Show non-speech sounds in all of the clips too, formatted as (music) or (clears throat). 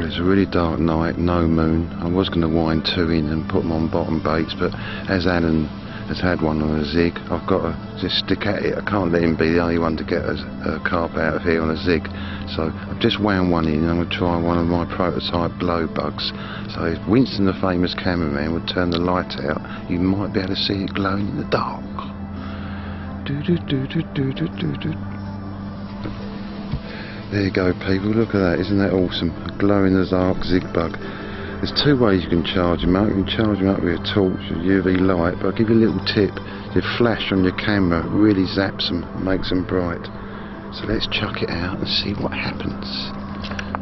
Well, it's a really dark night, no moon. I was going to wind two in and put them on bottom baits, but as Alan has had one on a zig, I've got to just stick at it. I can't let him be the only one to get a, a carp out of here on a zig. So I've just wound one in and I'm going to try one of my prototype glow bugs. So if Winston, the famous cameraman, would turn the light out, you might be able to see it glowing in the dark. Do do do do do do do do. There you go people, look at that, isn't that awesome? A glow in the dark zig bug. There's two ways you can charge him up. You can charge him up with a torch or UV light, but I'll give you a little tip. The flash on your camera really zaps them, makes them bright. So let's chuck it out and see what happens.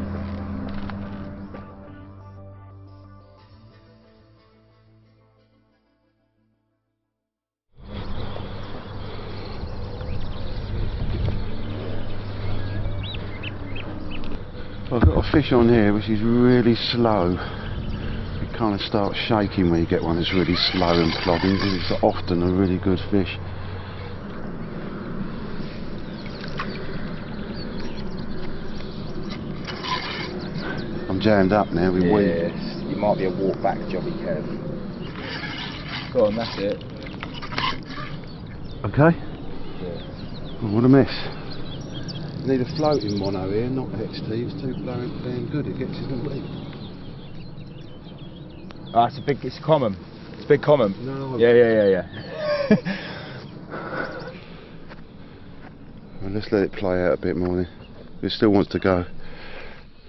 Fish on here which is really slow. It kind of starts shaking when you get one that's really slow and plodding because it's often a really good fish. I'm jammed up now with. Yes, you might be a walk back jobby, Kev. Go on, that's it. Okay? Yeah. Oh, what a mess. Need a floating mono here, not XT. It's too blowing damn good. It gets in the weed. Ah, it's a big, it's common. It's a big common. No. Yeah, yeah, yeah, yeah. (laughs) Well, let's let it play out a bit more then. It still wants to go.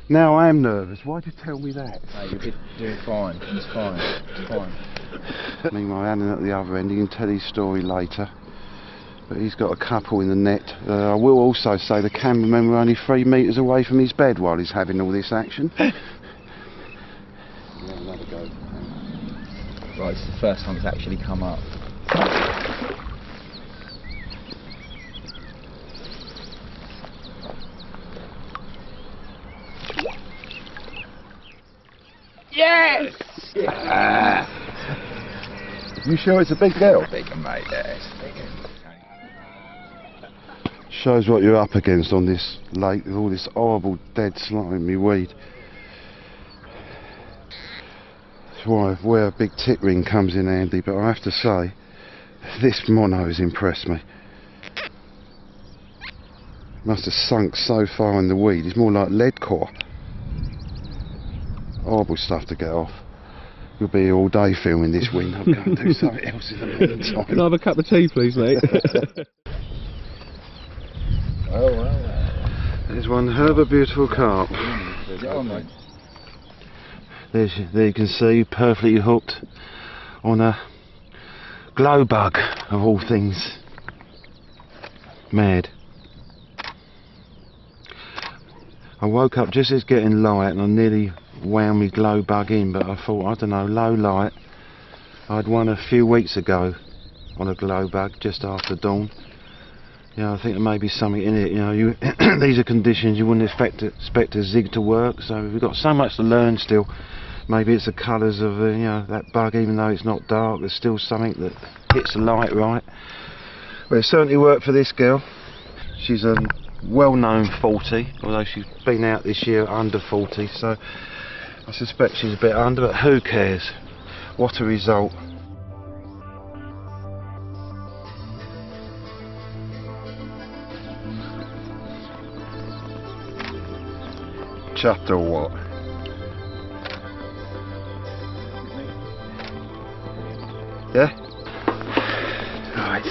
Now I am nervous. Why'd you tell me that? no, you'll be doing fine. It's fine. It's fine. (laughs) Meanwhile, Alan at the other end, he can tell his story later. But he's got a couple in the net. Uh, I will also say the cameramen were only three metres away from his bed while he's having all this action. (laughs) yeah, another go. Right, it's the first time it's actually come up. Yes! You sure it's a big girl? Big and mate, yeah, it's big and Shows what you're up against on this lake with all this horrible dead slimy weed. That's why where a big tip ring comes in handy, but I have to say, this mono has impressed me. Must have sunk so far in the weed, it's more like lead core. Horrible stuff to get off. You'll be all day filming this wind. I'll go and do (laughs) something else in the meantime. Can I have a cup of tea, please, mate? (laughs) Oh, well, well. There's one hell of a beautiful carp. Get on, mate. There's, there you can see, perfectly hooked on a glow bug of all things. Mad. I woke up just as getting light and I nearly wound me glow bug in, but I thought, I don't know, low light. I'd won a few weeks ago on a glow bug just after dawn. Yeah, I think there may be something in it. You know, you (clears throat) these are conditions you wouldn't expect expect a zig to work. So we've got so much to learn still. Maybe it's the colours of uh, you know that bug, even though it's not dark. There's still something that hits the light right. Well, it certainly worked for this girl. She's a well-known 40, although she's been out this year under 40. So I suspect she's a bit under, but who cares? What a result. Chuffed or what? Yeah? Alright.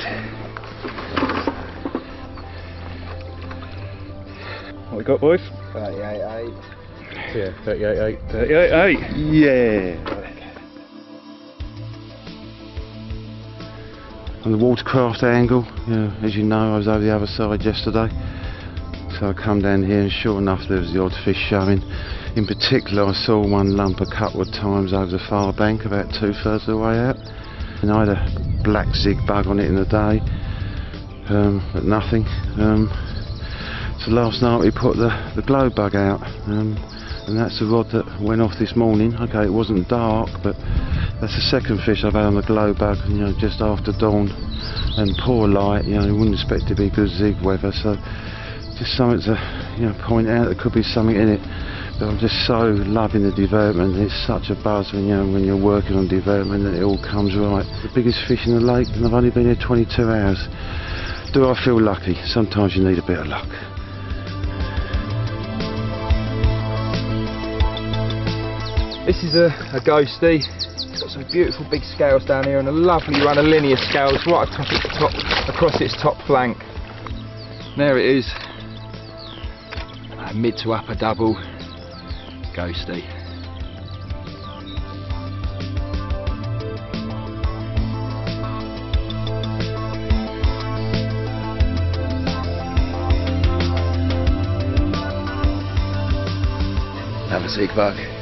what we got, boys? 38, Yeah, 38, 8. 38, 8. Yeah. On the watercraft angle, you know, as you know, I was over the other side yesterday. So I come down here and sure enough there was the odd fish showing. In particular I saw one lump a couple of times over the far bank about two thirds of the way out. And I had a black zig bug on it in the day, um, but nothing. Um, so last night we put the, the glow bug out. Um, and that's the rod that went off this morning. Okay, it wasn't dark, but that's the second fish I've had on the glow bug, you know, just after dawn. And poor light, you know, you wouldn't expect to be good zig weather, so just something to, you know, point out there could be something in it. But I'm just so loving the development. It's such a buzz when you're when you're working on development that it all comes right. The biggest fish in the lake, and I've only been here 22 hours. Do I feel lucky? Sometimes you need a bit of luck. This is a, a ghosty. It's got some beautiful big scales down here and a lovely run of linear scales right atop its top, across its top flank. There it is. A mid to upper double ghosty. a zig bug.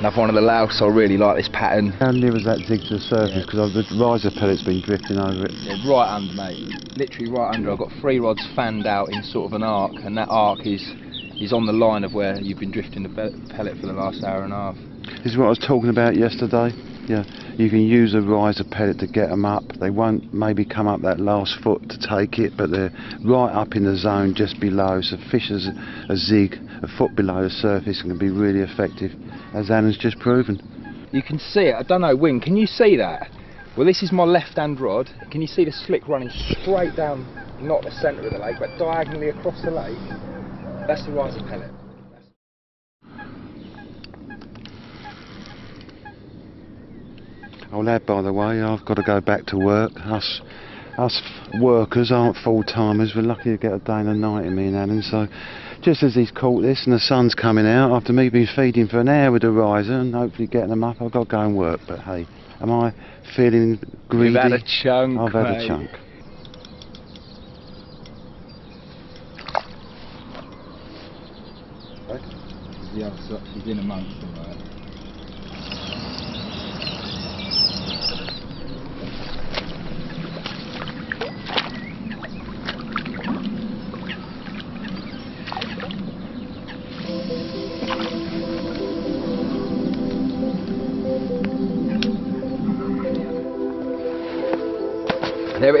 Another one of the louse. I really like this pattern. How near is that zig to the surface? Because the riser pellet's been drifting over it. Yeah, right under, mate. Literally right under. I've got three rods fanned out in sort of an arc, and that arc is is on the line of where you've been drifting the pellet for the last hour and a half. This is what I was talking about yesterday. Yeah, you can use a riser pellet to get them up. They won't maybe come up that last foot to take it, but they're right up in the zone just below. So fish as a zig a foot below the surface can be really effective, as Anna's just proven. You can see it. I don't know, Wing. Can you see that? Well, this is my left-hand rod. Can you see the slick running straight down, not the centre of the lake, but diagonally across the lake? That's the riser pellet. Oh lad, by the way, I've got to go back to work. Us, us workers aren't full timers. We're lucky to get a day and a night in me and Alan. So, just as he's caught this and the sun's coming out, after me been feeding for an hour with the riser and hopefully getting them up, I've got to go and work. But hey, am I feeling greedy? You've had a chunk, I've had mate. a chunk. The other side, she's in amongst them, right?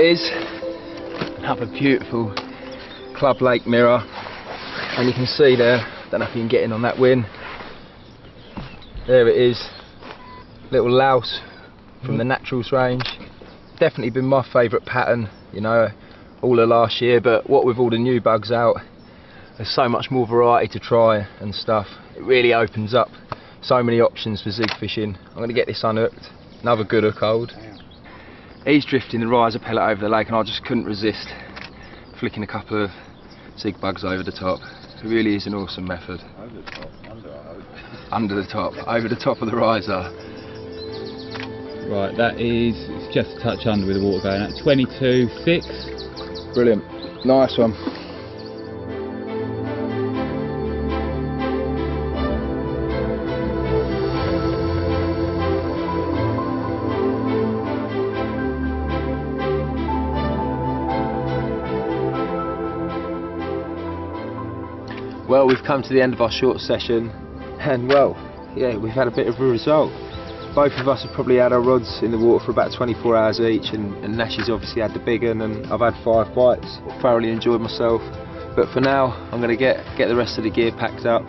It is. Another beautiful Club Lake mirror. And you can see there, don't know if you can get in on that win. There it is. Little louse from the mm. naturals range. Definitely been my favourite pattern, you know, all of last year, but what with all the new bugs out, there's so much more variety to try and stuff. It really opens up so many options for zig fishing. I'm going to get this unhooked. Another good hook hold. He's drifting the riser pellet over the lake and I just couldn't resist flicking a couple of zig bugs over the top. It really is an awesome method. Over the top, under I hope. Under the top, over the top of the riser. Right, that is it's just a touch under with the water going at 22.6. Brilliant. Nice one. We've come to the end of our short session, and well, yeah, we've had a bit of a result. Both of us have probably had our rods in the water for about 24 hours each, and, and Nash's obviously had the big one, and I've had five bites. Thoroughly enjoyed myself. But for now, I'm going to get get the rest of the gear packed up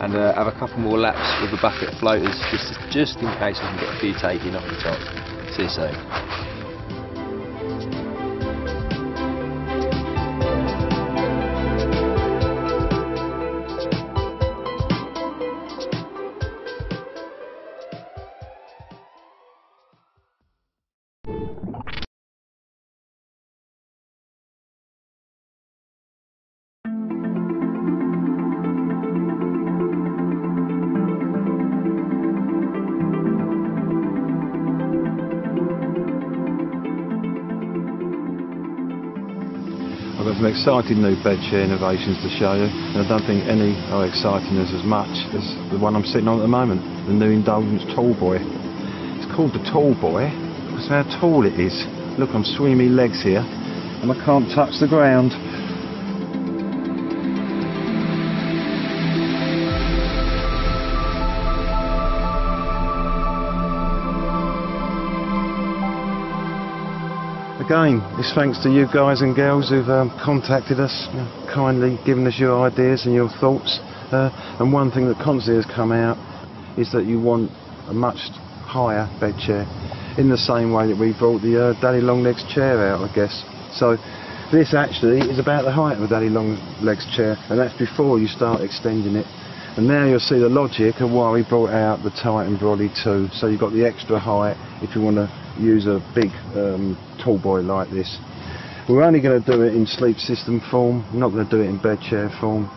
and uh, have a couple more laps with a bucket of floaters, just just in case I can get a few taken off the top. See you soon. Exciting new bed chair innovations to show you, and I don't think any are exciting as, as much as the one I'm sitting on at the moment, the new Indulgence Tall Boy. It's called the Tall Boy because how tall it is. Look, I'm swinging my legs here, and I can't touch the ground. Again, it's thanks to you guys and girls who've um, contacted us, you know, kindly given us your ideas and your thoughts. Uh, and one thing that constantly has come out is that you want a much higher bed chair in the same way that we brought the uh, Daddy Longlegs chair out, I guess. So this actually is about the height of a Daddy Longlegs chair, and that's before you start extending it. And now you'll see the logic of why we brought out the Titan Brolly 2. So you've got the extra height if you want to use a big um, tall boy like this. We're only going to do it in sleep system form, not going to do it in bed chair form.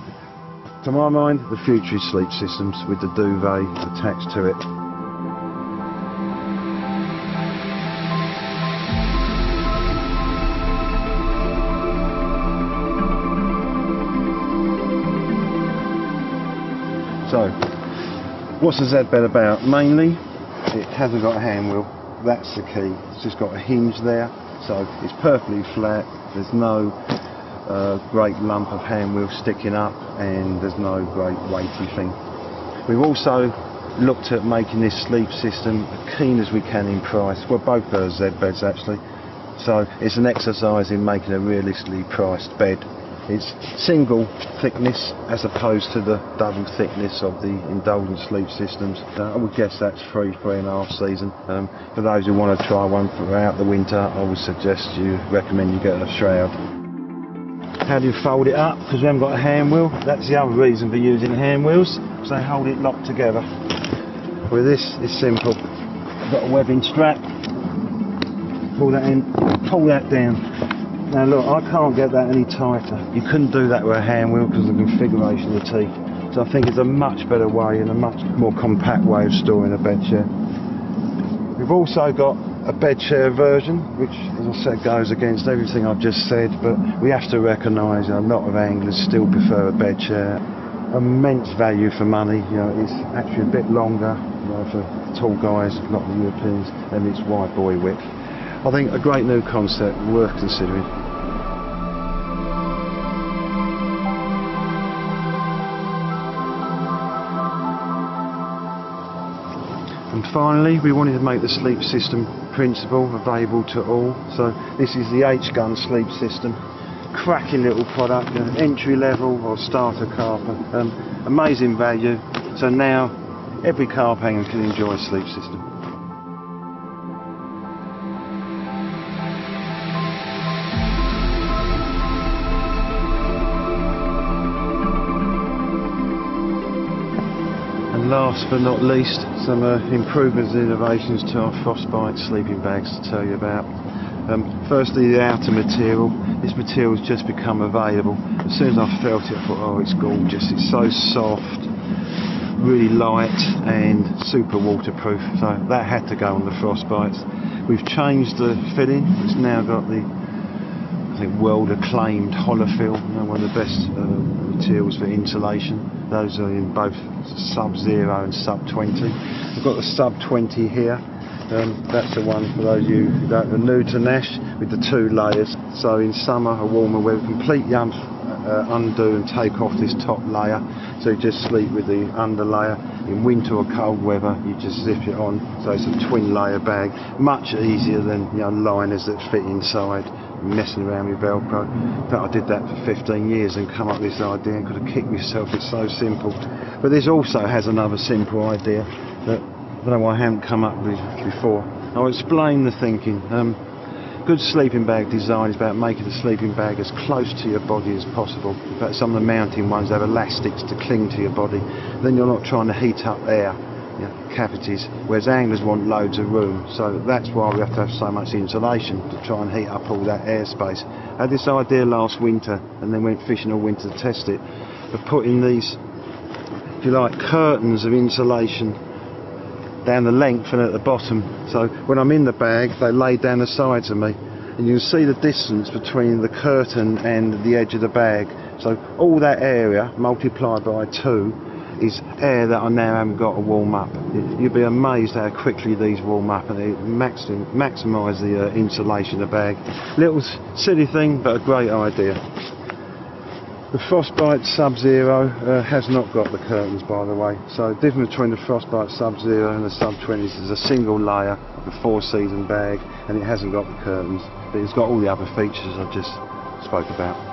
To my mind, the future is sleep systems with the duvet attached to it. So, what's the Z bed about? Mainly, it hasn't got a hand wheel. That's the key. It's just got a hinge there, so it's perfectly flat. There's no uh, great lump of hand wheel sticking up, and there's no great weighty thing. We've also looked at making this sleep system as keen as we can in price. Well, both are Z beds actually. So it's an exercise in making a realistically priced bed. It's single thickness as opposed to the double thickness of the indulgent sleep systems. Uh, I would guess that's three, three and a half season. Um, for those who want to try one throughout the winter, I would suggest you recommend you get a shroud. How do you fold it up? Because we haven't got a hand wheel. That's the other reason for using hand wheels, because they hold it locked together. With this, it's simple. Got a webbing strap. Pull that in, pull that down. Now look, I can't get that any tighter. You couldn't do that with a hand wheel because of the configuration of the teeth. So I think it's a much better way and a much more compact way of storing a bed chair. We've also got a bed chair version, which as I said goes against everything I've just said, but we have to recognise a lot of anglers still prefer a bed chair. Immense value for money, you know, it's actually a bit longer you know, for tall guys, not the Europeans, and it's wide boy width. I think a great new concept, worth considering. And finally, we wanted to make the sleep system principle available to all. So this is the H-Gun sleep system. Cracking little product, know, entry level or starter carper. Um, amazing value. So now every carp hanger can enjoy a sleep system. Last but not least, some uh, improvements and innovations to our frostbite sleeping bags to tell you about. Um, firstly, the outer material. This material has just become available. As soon as I felt it, I thought, oh, it's gorgeous. It's so soft, really light, and super waterproof. So that had to go on the frostbites. We've changed the filling. It's now got the I think world acclaimed holofill, one of the best uh, materials for insulation. Those are in both sub zero and sub 20. We've got the sub 20 here. Um, that's the one for those of you don't are new to Nash with the two layers. So in summer or warmer weather, completely un- uh, undo and take off this top layer. So you just sleep with the under layer. In winter or cold weather, you just zip it on. So it's a twin layer bag, much easier than you know liners that fit inside messing around with Velcro. But I did that for 15 years and come up with this idea and could have kicked myself. It's so simple. But this also has another simple idea that I don't know why I haven't come up with before. I'll explain the thinking. Um, good sleeping bag design is about making the sleeping bag as close to your body as possible. Some of the mountain ones have elastics to cling to your body. Then you're not trying to heat up air you know, cavities, whereas anglers want loads of room. So that's why we have to have so much insulation to try and heat up all that airspace. I had this idea last winter and then went fishing all winter to test it, of putting these, if you like, curtains of insulation down the length and at the bottom. So when I'm in the bag, they lay down the sides of me. And you can see the distance between the curtain and the edge of the bag. So all that area multiplied by two is air that I now haven't got to warm up. You'd be amazed how quickly these warm up and they maxim, maximise the uh, insulation of the bag. Little silly thing, but a great idea. The Frostbite Sub-Zero uh, has not got the curtains by the way, so the difference between the Frostbite Sub-Zero and the Sub-20s is a single layer a four season bag and it hasn't got the curtains, but it's got all the other features I just spoke about.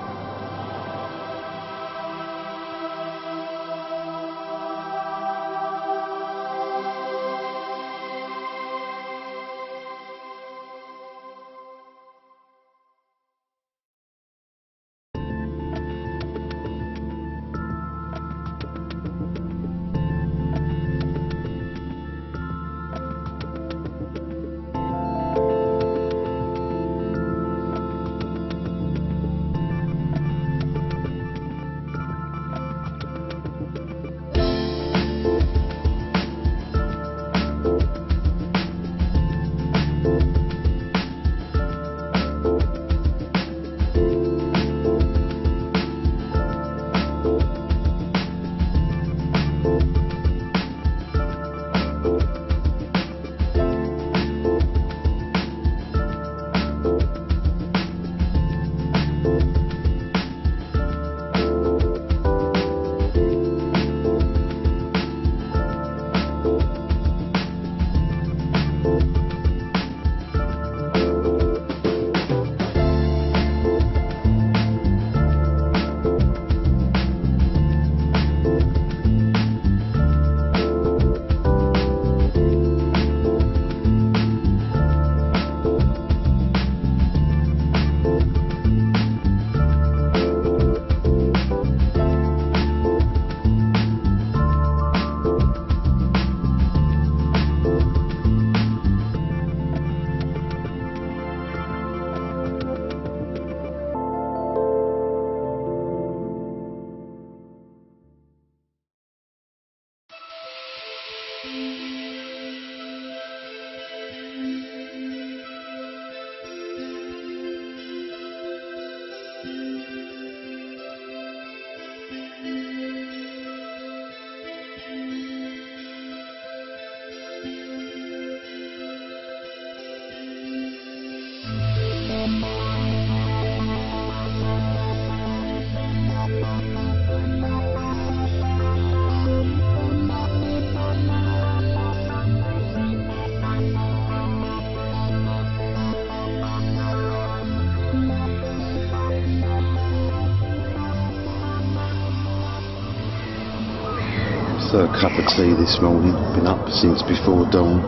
Third cup of tea this morning. Been up since before dawn.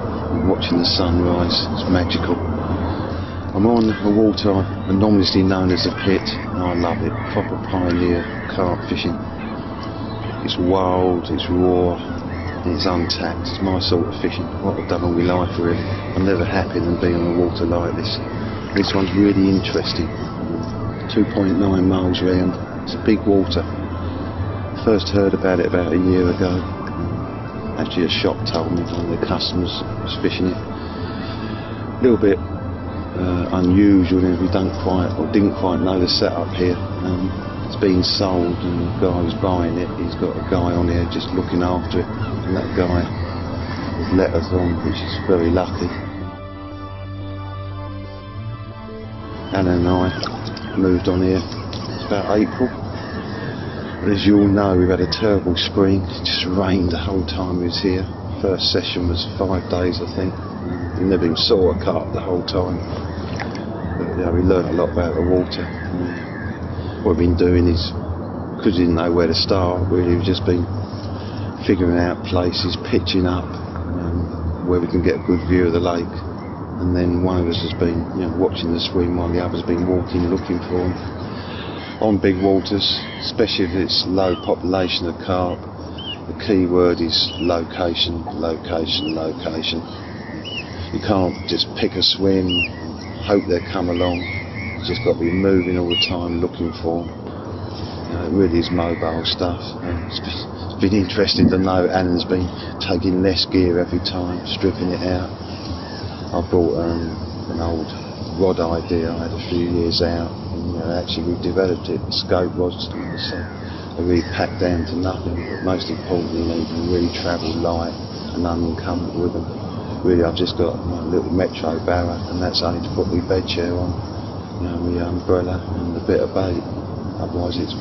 Watching the sunrise. It's magical. I'm on a water anonymously known as a pit. And I love it. Proper pioneer carp fishing. It's wild. It's raw. It's untapped. It's my sort of fishing. What I've done all my life really. I'm never happier than being on the water like this. This one's really interesting. 2.9 miles round. It's a big water. First heard about it about a year ago. A shop told me one of their customers was fishing it. A little bit uh, unusual, we don't quite or didn't quite know the setup here. Um, it's been sold, and the guy who's buying it, he's got a guy on here just looking after it, and that guy has letters on, which is very lucky. Alan and I moved on here. About April. As you all know, we've had a terrible spring. It just rained the whole time we was here. First session was five days, I think. We never even saw a carp the whole time. But yeah, we learned a lot about the water. What we've been doing is, because we didn't know where to start, really, we've just been figuring out places, pitching up, um, where we can get a good view of the lake. And then one of us has been, you know, watching the swim while the other's been walking, looking for them on big waters, especially if it's low population of carp, the key word is location, location, location. You can't just pick a swim, hope they come along. You just got to be moving all the time, looking for them. You know, it really is mobile stuff. It's been, interesting to know Alan's been taking less gear every time, stripping it out. I brought um, an old rod idea I had a few years out and actually we developed it. The scope was to so they really packed down to nothing, but most importantly can really travel light and unencumbered with them. Really I've just got my little Metro barra and that's only to put my bed chair on, you know, my umbrella and a bit of bait. Otherwise it's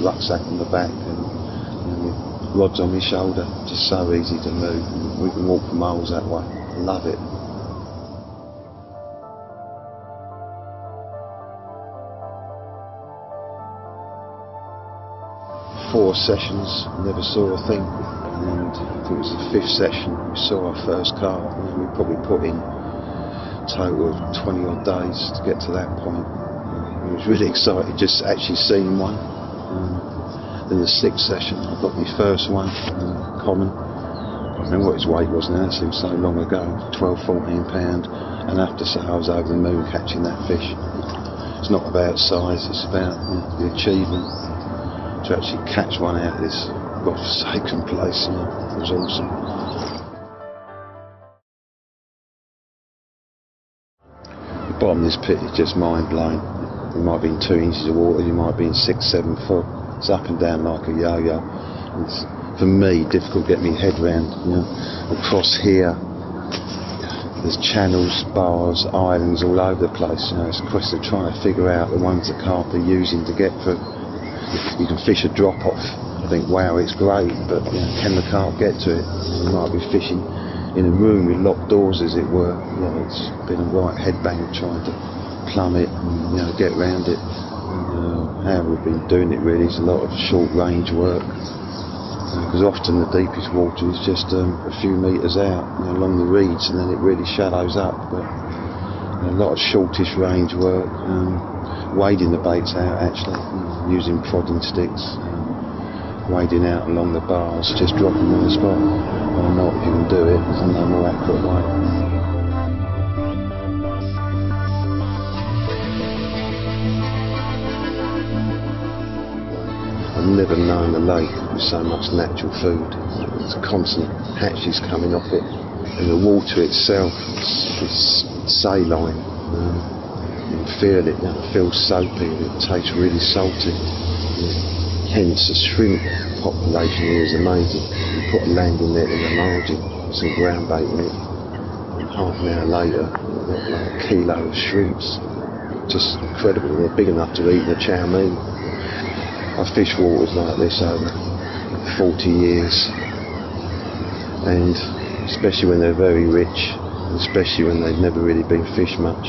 rucksack on the back and you know, rods on my shoulder. Just so easy to move. We can walk for miles that way. Love it. Four sessions, never saw a thing. And I think it was the fifth session we saw our first car. And we probably put in a total of 20 odd days to get to that point. I was really (laughs) excited just actually seeing one. Um, then the sixth session, I got my first one, uh, common. I know what his weight was now, it seems so long ago, 12, 14 pound. And to say I was over the moon catching that fish. It's not about size, it's about the achievement to actually catch one out of this godforsaken place. Know, it was awesome. The bottom of this pit is just mind blowing. You might be in two inches of water, you might be in six, seven foot. It's up and down like a yo-yo. It's for me difficult to get my head round. You know, across here, there's channels, bars, islands all over the place. You know, it's a question of trying to figure out the ones that carp are using to get through you can fish a drop off. I think, wow, it's great, but you know, can the carp get to it? You might be fishing in a room with locked doors, as it were. You know, it's been a right headbang trying to plumb it and you know get round it. Uh, how we've been doing it really is a lot of short range work because uh, often the deepest water is just um, a few metres out you know, along the reeds and then it really shallows up. But you know, a lot of shortish range work. Um, wading the baits out actually, using prodding sticks, um, wading out along the bars, just dropping them on the spot. I know you can do it, there's no more accurate way. I've never known the lake with so much natural food. There's constant hatches coming off it, and the water itself is saline. Um, feel it, know, it feels soapy, and it tastes really salty. Hence, the shrimp population here is amazing. You put a landing net in the margin, some ground bait in it, and half an hour later, you've got like a kilo of shrimps. Just incredible. They're big enough to eat in a chow mein. I've fished waters like this over 40 years, and especially when they're very rich, especially when they've never really been fished much.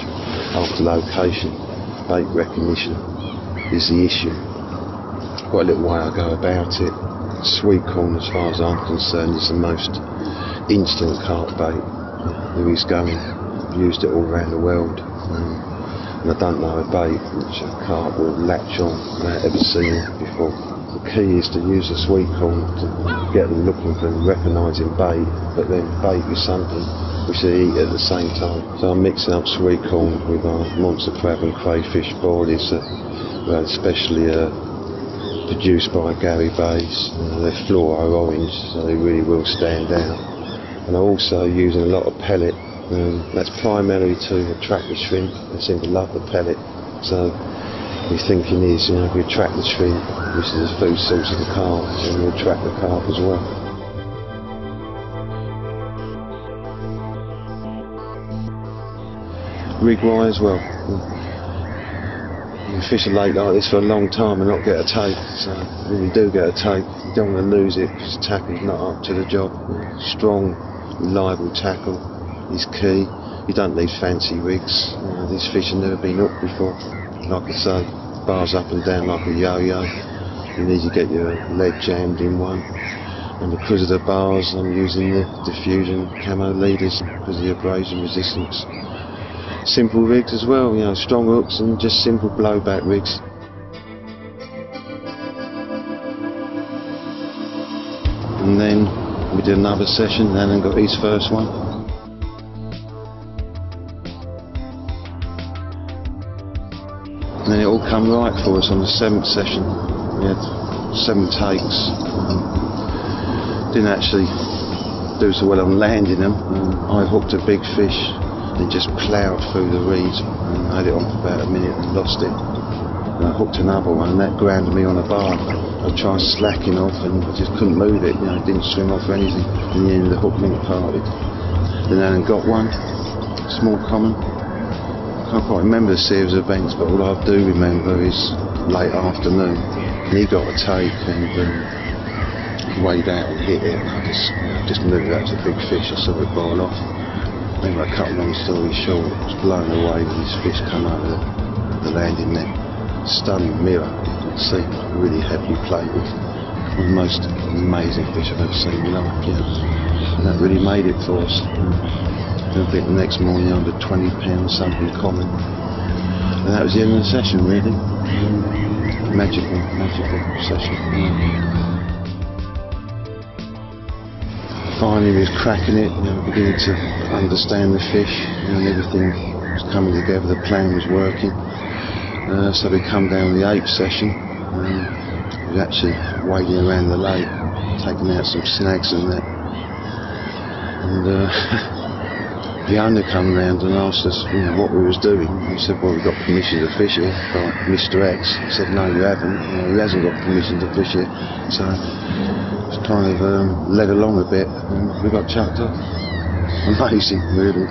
After location, bait recognition is the issue. Quite a little way I go about it. Sweet corn, as far as I'm concerned, is the most instant carp bait there is going. I've used it all around the world. Um, and I don't know a bait which a carp will latch on without ever seeing before. The key is to use a sweet corn to get them looking for and recognising bait, but then bait is something which they eat at the same time. So I'm mixing up sweet corn with our monster crab and crayfish boilies that were especially uh, produced by Gary Bayes. Uh, they're fluoro orange, so they really will stand out. And I'm also using a lot of pellet um, that's primarily to attract the shrimp. They seem to love the pellet. So the thinking is, you know, if we attract the shrimp, which is the food source of the carp, then we attract the carp as well. Rig wise, well, you fish a lake like this for a long time and not get a take. So when you do get a take, you don't want to lose it because the tackle's not up to the job. Strong, reliable tackle is key. You don't need fancy rigs. You know, these fish have never been hooked before. Like I say, bars up and down like a yo-yo. You need to get your lead jammed in one. And because of the bars, I'm using the diffusion camo leaders because of the abrasion resistance. Simple rigs as well, you know, strong hooks and just simple blowback rigs. And then we did another session, Alan got his first one. And then it all come right for us on the seventh session. We had seven takes. Didn't actually do so well on landing them. I hooked a big fish and just ploughed through the reeds and had it on for about a minute and lost it. And I hooked another one and that grounded me on a bar. I tried slacking off and I just couldn't move it, you know, it didn't swim off or anything. In the end the hook link parted. Then Alan got one, small common, I can't quite remember the series of events, but all I do remember is late afternoon. And he got a take and um, weighed out and hit it. And I just, just knew that was a big fish. I saw it boil off. Anyway, cut a long story short, I was blown away when this fish come over the, the landing net. Stunning mirror, see, really plated. One of the most amazing fish I've ever seen in my life, yeah. And that really made it for us. I think the next morning under 20 pounds, something common. And that was the end of the session, really. Magical, magical session. Finally, we was cracking it, you know, beginning to understand the fish, and everything was coming together, the plan was working. Uh, so we come down the eighth session, um, we actually wading around the lake, taking out some snags and that. And uh, (laughs) the owner come round and asked us you know, what we was doing. We said, well, we got permission to fish here by Mr. X. He said, no, you haven't. You know, he hasn't got permission to fish here. So it's kind of um, led along a bit and we got chucked off. Amazing, really.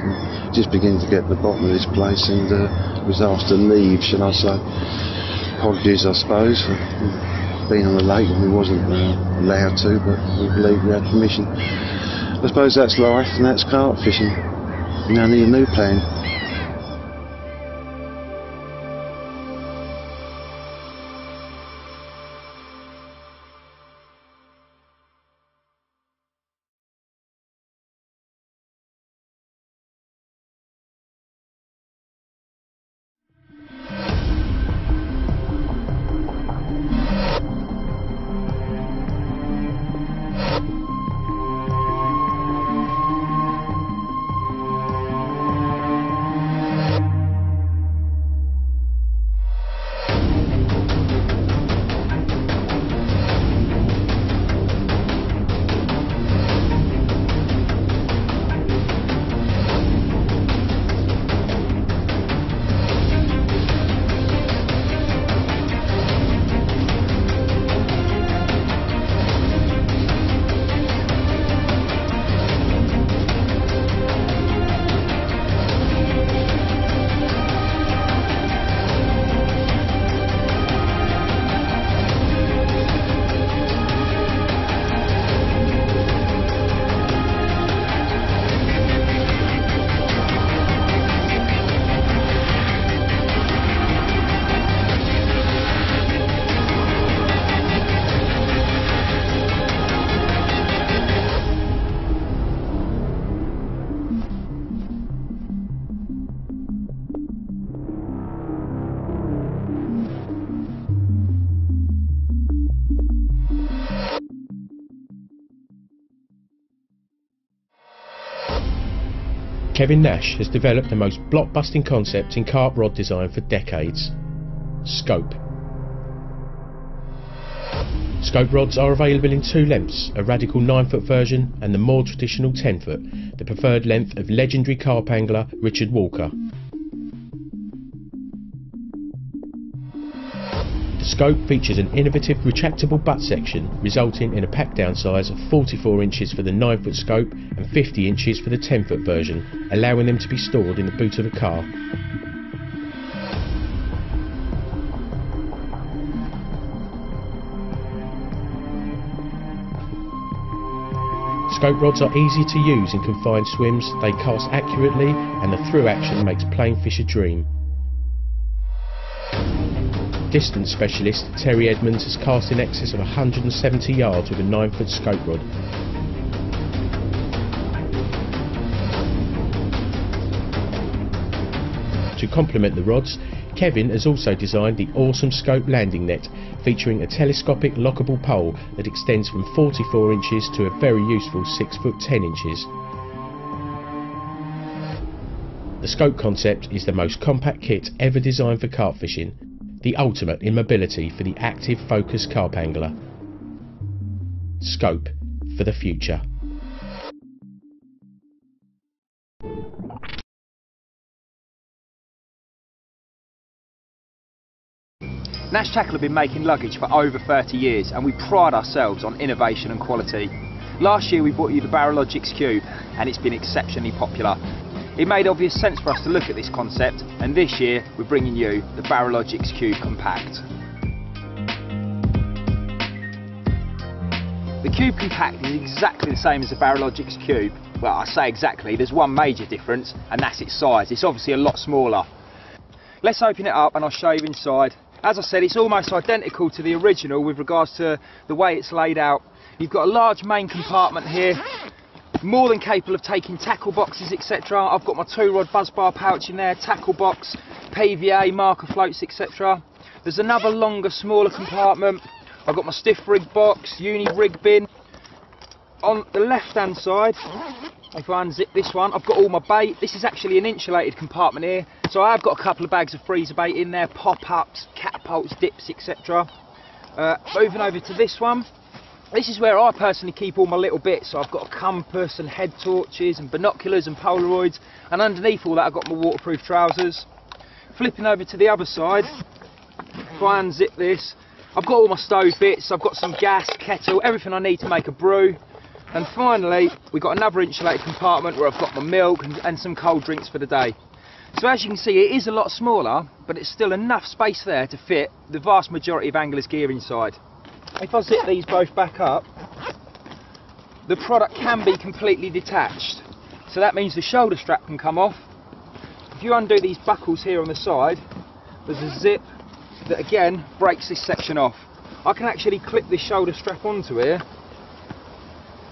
Just beginning to get to the bottom of this place and uh, was asked to leave, shall I say. Apologies, I suppose, for being on the lake and we wasn't uh, allowed to, but we believe we had permission. I suppose that's life and that's carp fishing. Now need a new plan. Kevin Nash has developed the most blockbusting concept in carp rod design for decades scope. Scope rods are available in two lengths, a radical 9 foot version and the more traditional 10 foot, the preferred length of legendary carp angler Richard Walker. Scope features an innovative retractable butt section resulting in a pack down size of 44 inches for the 9 foot scope and 50 inches for the 10 foot version, allowing them to be stored in the boot of a car. Scope rods are easy to use in confined swims, they cast accurately and the through action makes plain fish a dream. Distance specialist Terry Edmonds has cast in excess of 170 yards with a 9 foot scope rod. To complement the rods, Kevin has also designed the awesome scope landing net featuring a telescopic lockable pole that extends from 44 inches to a very useful 6 foot 10 inches. The scope concept is the most compact kit ever designed for carp fishing, the ultimate in mobility for the active focused carp angler. Scope for the future. Nash Tackle have been making luggage for over 30 years and we pride ourselves on innovation and quality. Last year we brought you the Barrelogix Cube and it's been exceptionally popular. It made obvious sense for us to look at this concept and this year we're bringing you the Barrelogix Cube Compact. The Cube Compact is exactly the same as the Barrelogix Cube. Well, I say exactly, there's one major difference and that's its size. It's obviously a lot smaller. Let's open it up and I'll show you inside as I said, it's almost identical to the original with regards to the way it's laid out. You've got a large main compartment here, more than capable of taking tackle boxes, etc. I've got my two rod buzz bar pouch in there, tackle box, PVA, marker floats, etc. There's another longer, smaller compartment. I've got my stiff rig box, uni rig bin. On the left hand side, if I unzip this one, I've got all my bait. This is actually an insulated compartment here. So I've got a couple of bags of freezer bait in there, pop-ups, catapults, dips, etc. Uh, moving over to this one. This is where I personally keep all my little bits. So I've got a compass and head torches and binoculars and Polaroids. And underneath all that I've got my waterproof trousers. Flipping over to the other side, if I unzip this, I've got all my stove bits, I've got some gas, kettle, everything I need to make a brew. And finally, we've got another insulated compartment where I've got my milk and, and, some cold drinks for the day. So as you can see, it is a lot smaller, but it's still enough space there to fit the vast majority of anglers' gear inside. If I zip these both back up, the product can be completely detached. So that means the shoulder strap can come off. If you undo these buckles here on the side, there's a zip that again breaks this section off. I can actually clip this shoulder strap onto here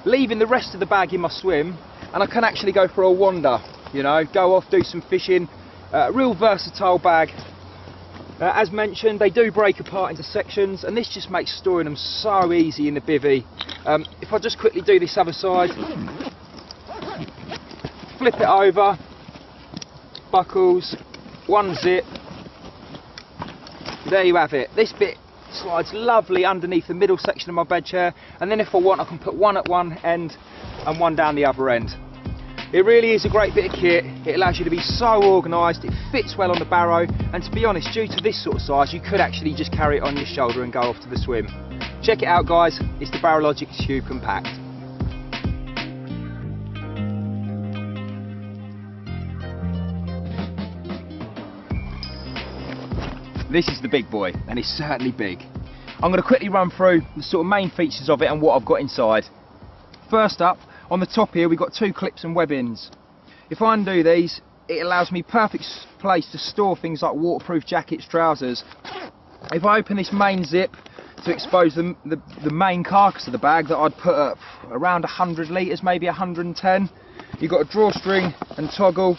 leaving the rest of the bag in my swim and I can actually go for a wander you know go off do some fishing uh, real versatile bag uh, as mentioned they do break apart into sections and this just makes storing them so easy in the bivvy um, if I just quickly do this other side flip it over buckles one zip there you have it this bit slides lovely underneath the middle section of my bed chair and then if I want I can put one at one end and one down the other end. It really is a great bit of kit, it allows you to be so organised, it fits well on the barrow and to be honest due to this sort of size you could actually just carry it on your shoulder and go off to the swim. Check it out guys, it's the Barrelogix Cube Compact. This is the big boy, and it's certainly big. I'm going to quickly run through the sort of main features of it and what I've got inside. First up, on the top here we've got two clips and webbings. If I undo these, it allows me perfect place to store things like waterproof jackets, trousers. If I open this main zip to expose the, the, the main carcass of the bag that I'd put up around 100 litres, maybe 110, you've got a drawstring and toggle.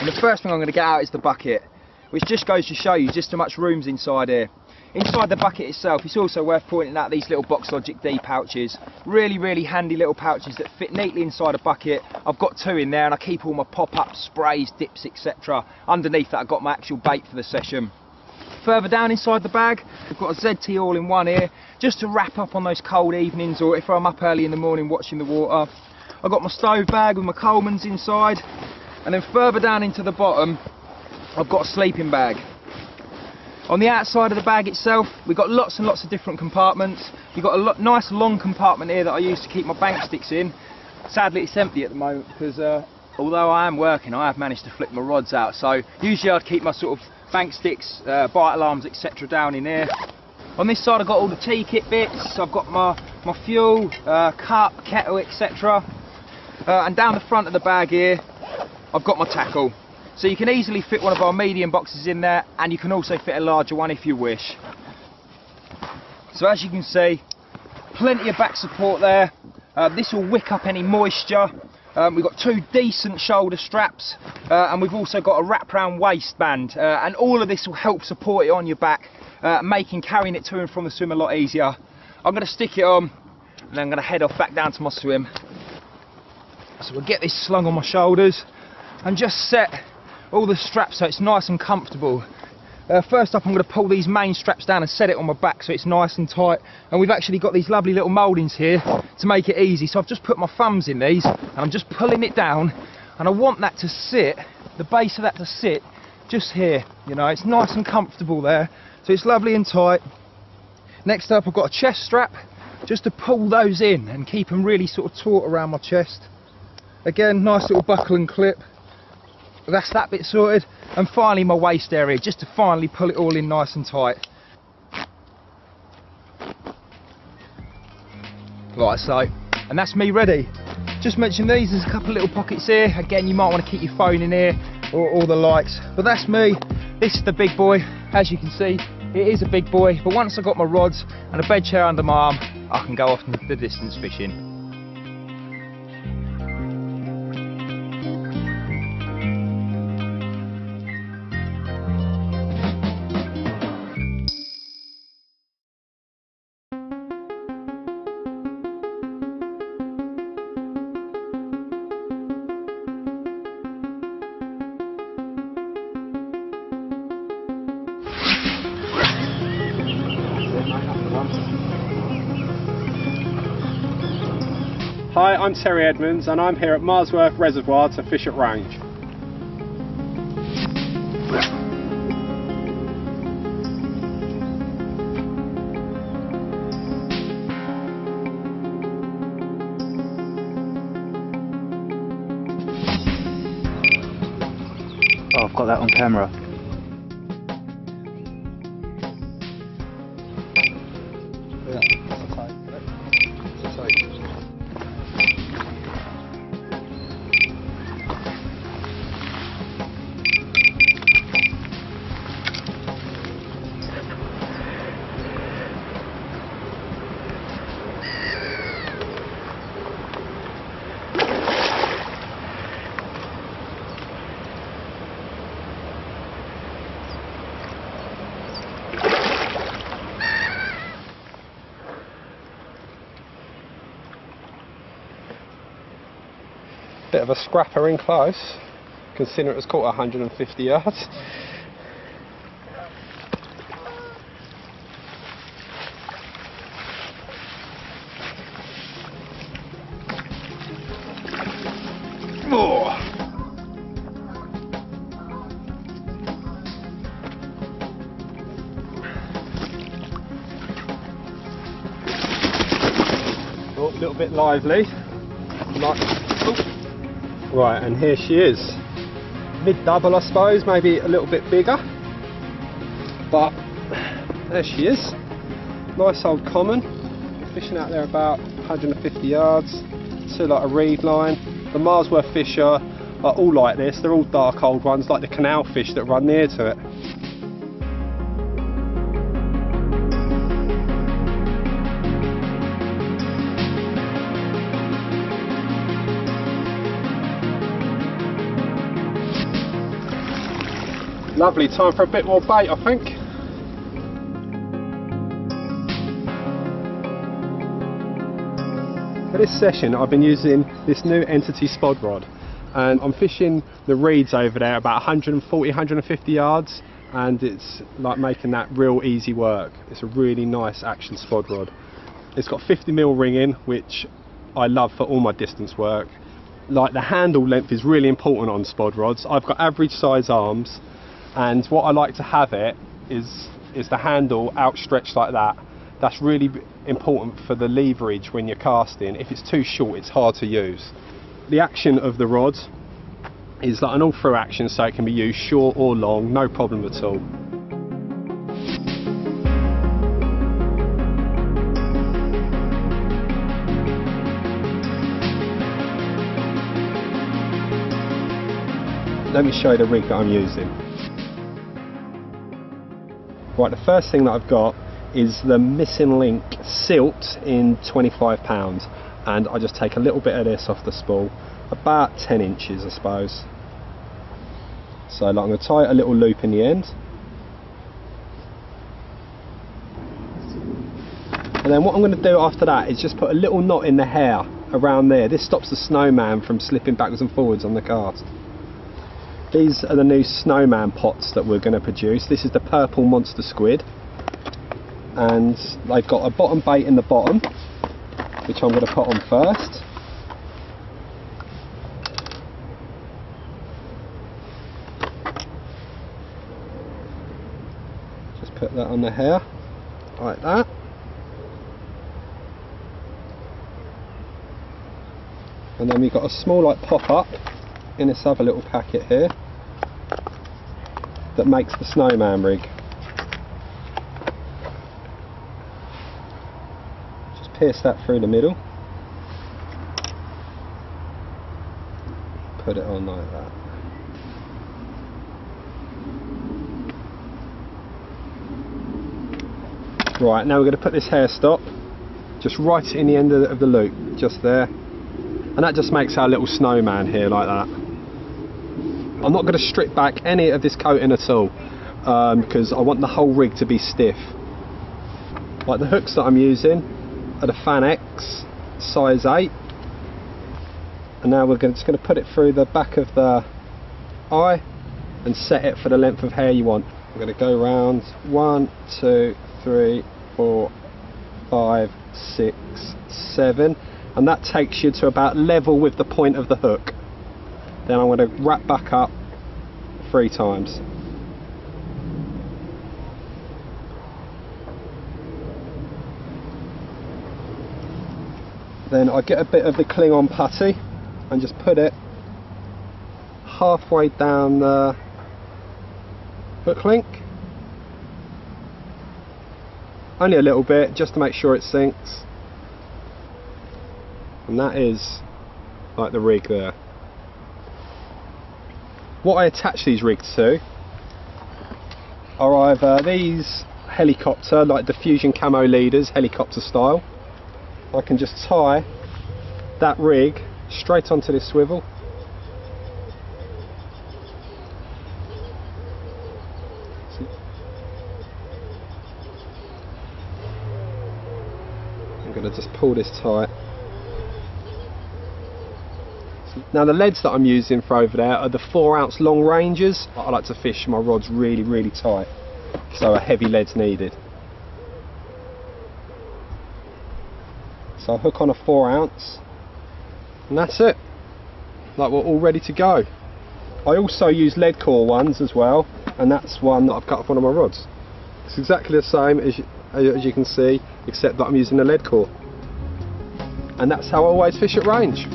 And the first thing I'm going to get out is the bucket which just goes to show you just how much room's inside here. Inside the bucket itself, it's also worth pointing out these little Box Logic D pouches. Really, really handy little pouches that fit neatly inside a bucket. I've got two in there and I keep all my pop-ups, sprays, dips, etc. Underneath that I've got my actual bait for the session. Further down inside the bag, I've got a ZT all in one here, just to wrap up on those cold evenings or if I'm up early in the morning watching the water. I've got my stove bag with my Coleman's inside, and then further down into the bottom, I've got a sleeping bag. On the outside of the bag itself, we've got lots and lots of different compartments. You've got a lot, nice long compartment here that I use to keep my bank sticks in. Sadly, it's empty at the moment because uh, although I am working, I have managed to flip my rods out. So usually I'd keep my sort of bank sticks, uh, bite alarms, etc. down in here. On this side I've got all the tea kit bits, I've got my, my fuel, uh, cup, kettle, etc. Uh, and down the front of the bag here, I've got my tackle. So you can easily fit one of our medium boxes in there and you can also fit a larger one if you wish. So as you can see, plenty of back support there. Uh, this will wick up any moisture. Um, we've got two decent shoulder straps uh, and we've also got a wraparound waistband uh, and all of this will help support it on your back, uh, making carrying it to and from the swim a lot easier. I'm going to stick it on and then I'm going to head off back down to my swim. So we'll get this slung on my shoulders and just set all the straps so it's nice and comfortable. Uh, first up I'm going to pull these main straps down and set it on my back so it's nice and tight and we've actually got these lovely little mouldings here to make it easy so I've just put my thumbs in these and I'm just pulling it down and I want that to sit, the base of that to sit just here you know it's nice and comfortable there so it's lovely and tight. Next up I've got a chest strap just to pull those in and keep them really sort of taut around my chest. Again nice little buckle and clip that's that bit sorted. And finally my waist area just to finally pull it all in nice and tight. Like so. And that's me ready. Just mention these there's a couple little pockets here. Again you might want to keep your phone in here or, all the lights but that's me. This is the big boy. As you can see it is a big boy. But once I've got my rods and a bed chair under my arm I can go off the distance fishing I'm Terry Edmonds and I'm here at Marsworth Reservoir to fish at range. Oh, I've got that on camera. Of a scrapper in close, considering it was caught 150 yards. Oh. A little bit lively. And here she is. Mid double, I suppose, maybe a little bit bigger. But there she is. Nice old common. Fishing out there about 150 yards. So like a reed line. The Marsworth fish are, are all like this. They're all dark old ones, like the canal fish that run near to it. Lovely, time for a bit more bait I think. For this session I've been using this new Entity Spod Rod and I'm fishing the reeds over there about 140, 150 yards and it's like making that real easy work. It's a really nice action spod rod. It's got 50 mil ring in which I love for all my distance work. Like the handle length is really important on spod rods. I've got average size arms and what I like to have it is is the handle outstretched like that. That's really important for the leverage when you're casting. If it's too short it's hard to use. The action of the rod is like an all through action so it can be used short or long, no problem at all. Let me show you the rig that I'm using. Right, the first thing that I've got is the missing link silt in 25 pounds. And I just take a little bit of this off the spool about 10 inches I suppose. So like, I'm going to tie a little loop in the end. And then what I'm going to do after that is just put a little knot in the hair around there. This stops the snowman from slipping backwards and forwards on the cast these are the new snowman pots that we're going to produce. This is the purple monster squid. And they've got a bottom bait in the bottom which I'm going to put on first. Just put that on the hair like that. And then we've got a small like pop up in this other little packet here that makes the snowman rig. Just pierce that through the middle. Put it on like that. Right now we're going to put this hair stop just right in the end of the, loop just there. And that just makes our little snowman here like that I'm not going to strip back any of this coating at all um, because I want the whole rig to be stiff like the hooks that I'm using are the Fang-X size 8 and now we're just going to put it through the back of the eye and set it for the length of hair you want. We're going to go around one, two, three, four, five, six, seven, and that takes you to about level with the point of the hook. Then I'm going to wrap back up three times. then I get a bit of the Kling-On putty and just put it halfway down the hook link. Only a little bit just to make sure it sinks. And that is like the rig there what I attach these rigs to are either these helicopter like diffusion camo leaders helicopter style. I can just tie that rig straight onto this swivel. I'm going to just pull this tight now the leads that I'm using for over there are the 4 ounce long ranges I like to fish my rods really really tight so a heavy lead's needed So I hook on a 4 ounce and that's it. Like we're all ready to go. I also use lead core ones as well and that's one that I've cut off one of my rods. It's exactly the same as you, as you can see except that I'm using a lead core. And that's how I always fish at range.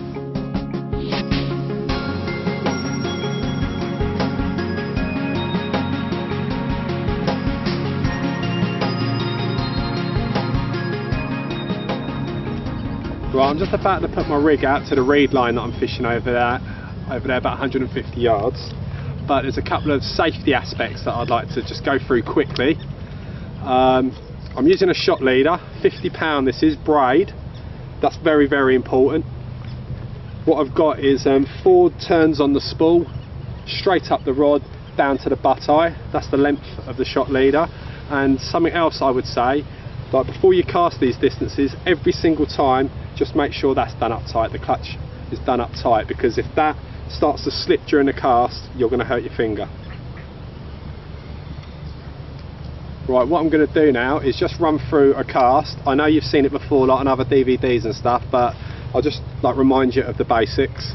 I'm just about to put my rig out to the reed line that I'm fishing over there, over there about 150 yards. But there's a couple of safety aspects that I'd like to just go through quickly. Um, I'm using a shock leader, 50 pound this is, braid. That's very, very important. What I've got is um, four turns on the spool, straight up the rod, down to the butt eye. That's the length of the shock leader. And something else I would say, like before you cast these distances, every single time just make sure that's done up tight. The clutch is done up tight because if that starts to slip during the cast, you're going to hurt your finger. Right, what I'm going to do now is just run through a cast. I know you've seen it before, like on other DVDs and stuff, but I'll just like remind you of the basics.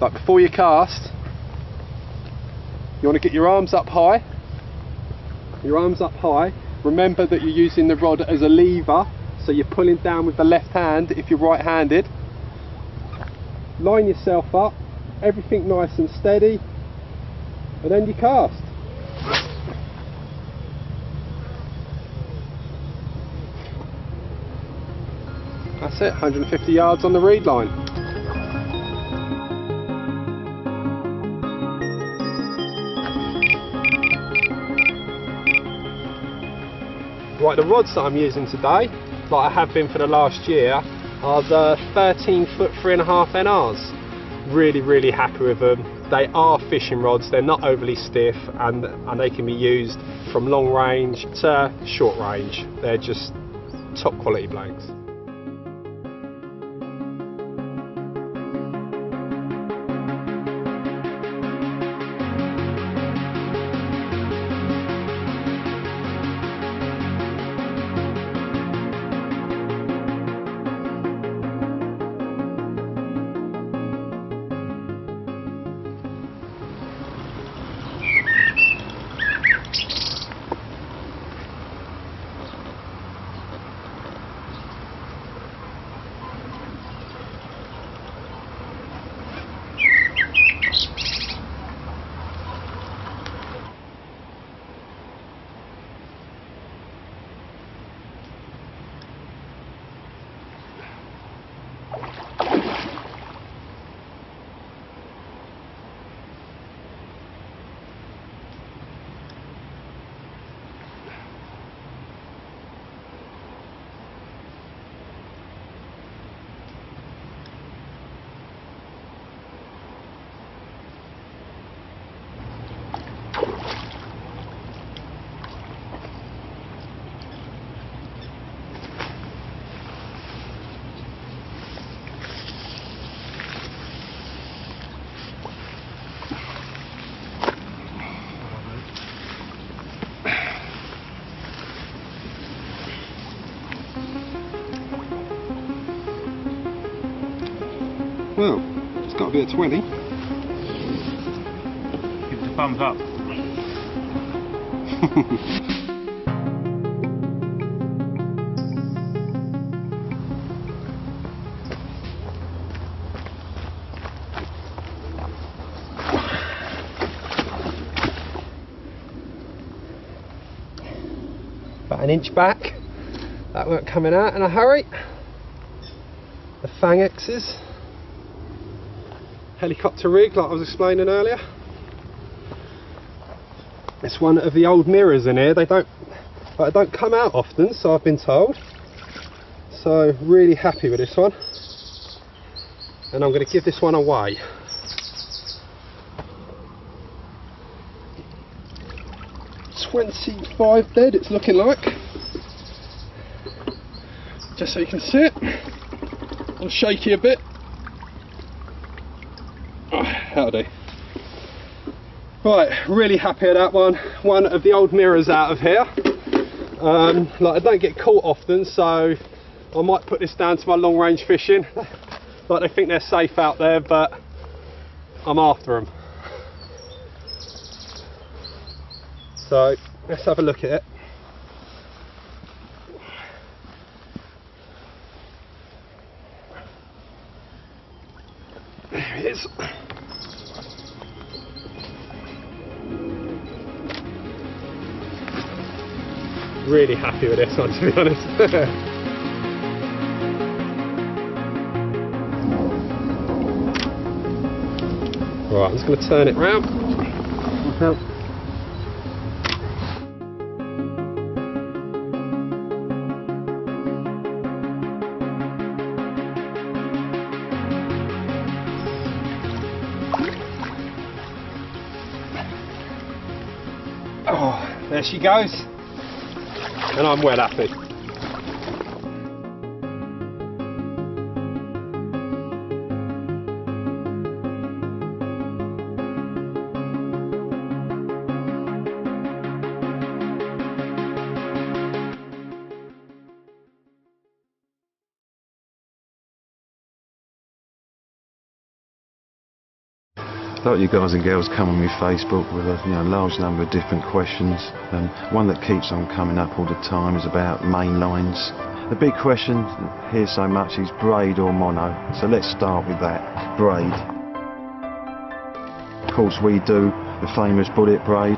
Like before you cast, you want to get your arms up high. Your arms up high. Remember that you're using the rod as a lever, so you're pulling down with the left hand if you're right-handed. Line yourself up, everything nice and steady, and then you cast. That's it, 150 yards on the reed line. Right, the rods that I'm using today, like I have been for the last year, are the 13 foot 3.5 NRs. Really, really happy with them. They are fishing rods, they're not overly stiff and, and they can be used from long range to short range. They're just top quality blanks. Be a 20. Give it a thumbs up. (laughs) About an inch back. That weren't coming out in a hurry. The Fang X's. Helicopter rig, like I was explaining earlier. It's one of the old mirrors in here. They don't, they don't come out often, so I've been told. So really happy with this one. And I'm going to give this one away. Twenty-five dead. It's looking like. Just so you can see it. I'm shaky a bit. Howdy. Right, really happy with that one. One of the old mirrors out of here. Um, like I don't get caught often, so I might put this down to my long range fishing. (laughs) like they think they're safe out there, but I'm after them. So let's have a look at it. Really happy with this one, to be honest. (laughs) Right, I'm just going to turn it round. Oh, there she goes. And I'm well happy. Lot of you guys and girls come on my Facebook with a you know, large number of different questions. Um, one that keeps on coming up all the time is about main lines. The big question here so much is braid or mono. So let's start with that. Braid. Of course we do the famous bullet braid.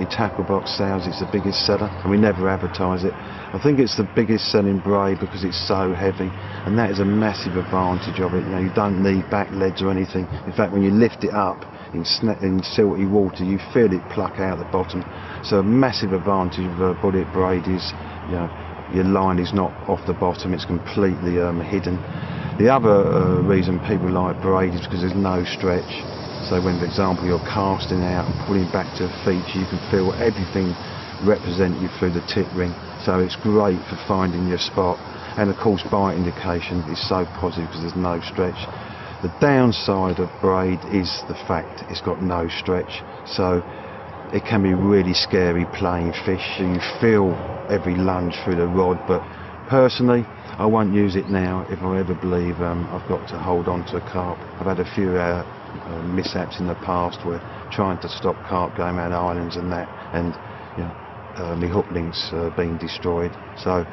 In tackle box sales it's the biggest seller and we never advertise it. I think it's the biggest selling braid because it's so heavy and that is a massive advantage of it. You know, you don't need back leads or anything. In fact when you lift it up in, in silty water you feel it pluck out the bottom. So a massive advantage of a bullet braid is you know, your line is not off the bottom, it's completely um, hidden. The other uh, reason people like braid is because there's no stretch. So when, for example, you're casting out and pulling back to feature, you can feel everything represent you through the tip ring. So it's great for finding your spot. And of course, bite indication is so positive because there's no stretch. The downside of braid is the fact it's got no stretch. So it can be really scary playing fish. You feel every lunge through the rod, but personally, I won't use it now if I ever believe um, I've got to hold on to a carp. I've had a few uh, uh, mishaps in the past where trying to stop carp going around islands and that, and you know, uh, my hook links uh, being destroyed. So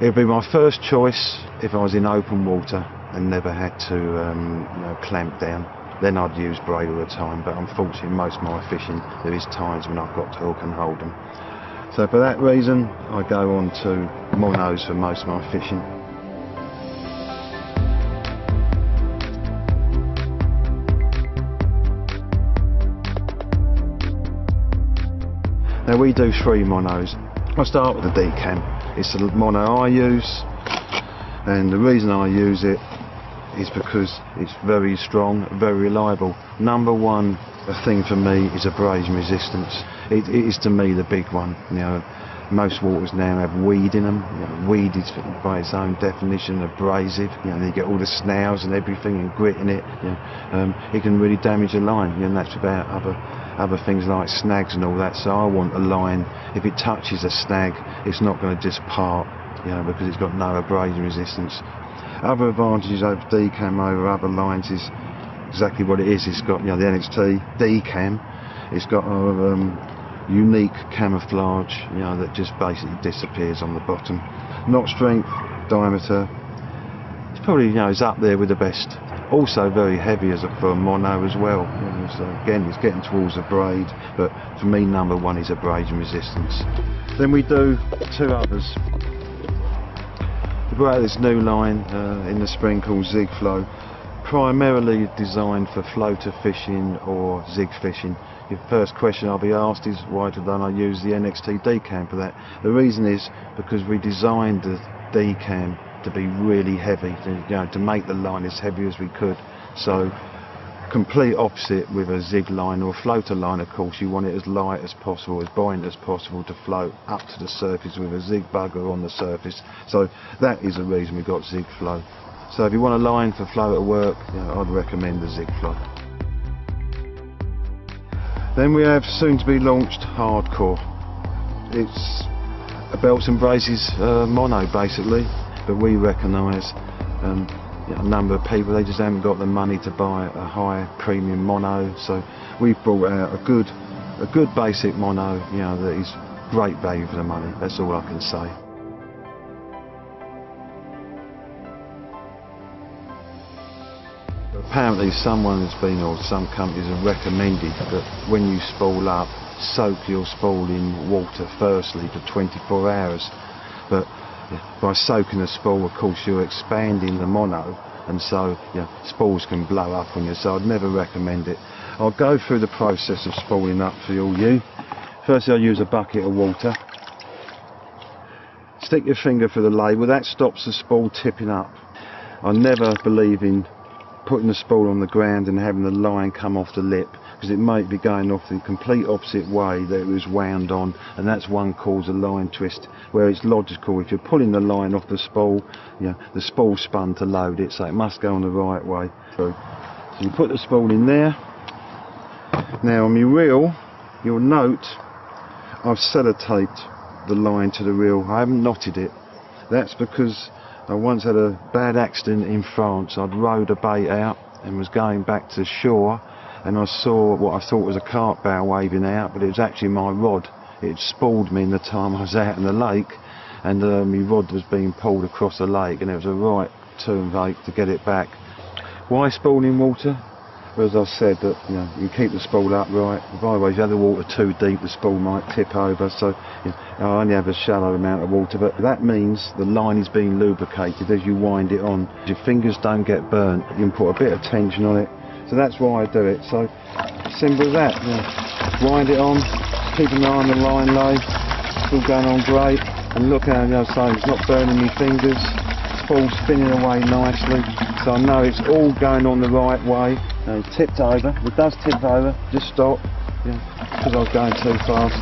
it would be my first choice if I was in open water and never had to um, you know, clamp down. Then I'd use braid all the time but unfortunately most of my fishing there is times when I've got to hook and hold them so for that reason I go on to monos for most of my fishing now we do three monos I'll start with the Decam it's the mono I use and the reason I use it is because it's very strong, very reliable. Number one thing for me is abrasion resistance. It, it is to me the big one. You know, most waters now have weed in them. You know, weed is by its own definition abrasive. You know, you get all the snails and everything and grit in it. You know, um, it can really damage a line. You know, and that's about other other things like snags and all that. So I want a line. If it touches a snag, it's not going to just part. You know, because it's got no abrasion resistance. Other advantages over Decam over other lines is exactly what it is. It's got you know the NXT Decam. It's got a um, unique camouflage, you know, that just basically disappears on the bottom. Knot strength, diameter. It's probably you know it's up there with the best. Also very heavy as a for a mono as well. So again, it's getting towards a braid, but for me, number one is abrasion resistance. Then we do two others we brought out this new line uh, in the spring called Zig Flow primarily designed for floater fishing or zig fishing your first question I'll be asked is why don't I use the NXT Decam for that the reason is because we designed the Decam to be really heavy to, you know, to make the line as heavy as we could. So complete opposite with a zig line or a floater line of course. You want it as light as possible as buoyant as possible to float up to the surface with a zig bugger on the surface. So that is the reason we got zig flow. So if you want a line for floater work you know, I'd recommend the zig flow. Then we have soon to be launched hardcore. It's a belts and braces uh, mono basically but we recognise um, a number of people. They just haven't got the money to buy a high premium mono. So we've brought out a good a good basic mono you know that is great value for the money. That's all I can say. Apparently someone has been or some companies have recommended that when you spool up soak your spool in water firstly for 24 hours. But by soaking the spool of course you're expanding the mono and so you know, spools can blow up on you so I'd never recommend it. I'll go through the process of spooling up for all you. Firstly I'll use a bucket of water. Stick your finger through the label, that stops the spool tipping up. I never believe in putting the spool on the ground and having the line come off the lip because it might be going off the complete opposite way that it was wound on and that's one cause of line twist where it's logical if you're pulling the line off the spool you know, the spool spun to load it so it must go on the right way through. So you put the spool in there. Now on my reel you'll note I've sellotaped the line to the reel. I haven't knotted it. That's because I once had a bad accident in France. I'd rowed a bait out and was going back to shore and I saw what I thought was a carp bow waving out, but it was actually my rod. It spooled me in the time I was out in the lake, and uh, my rod was being pulled across the lake, and it was a right turn of to get it back. Why spool in water? As I said, that you know you keep the spool upright. By the way, if always have the water too deep, the spool might tip over. So you know, I only have a shallow amount of water, but that means the line is being lubricated as you wind it on. Your fingers don't get burnt. You can put a bit of tension on it. So that's why I do it. So simple as that. You know, wind it on, keep an eye on the line low. It's all going on great. And look how you know, so it's not burning my fingers. Spool spinning away nicely. So I know it's all going on the right way. And tipped over. It does tip over, just stop. Because I was going too fast.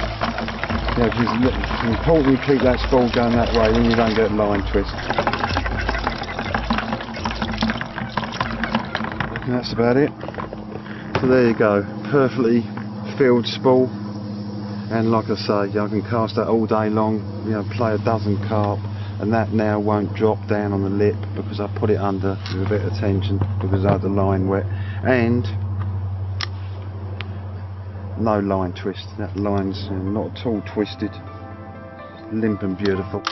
'cause it's important you keep that spool going that way, then you don't get a line twist. And that's about it. So there you go, perfectly filled spool. And like I say, I can cast that all day long, you know, play a dozen carp, and that now won't drop down on the lip because I put it under with a bit of tension because I had the line wet. And no line twist, that line's not at all twisted, limp and beautiful.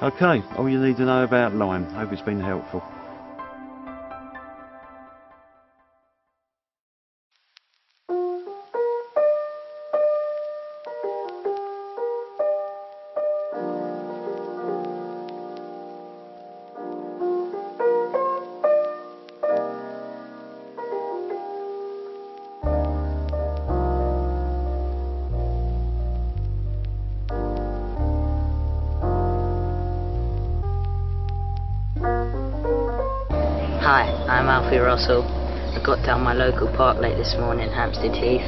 Okay, all you need to know about line, hope it's been helpful. Russell. I got down my local park late this morning, Hampstead Heath.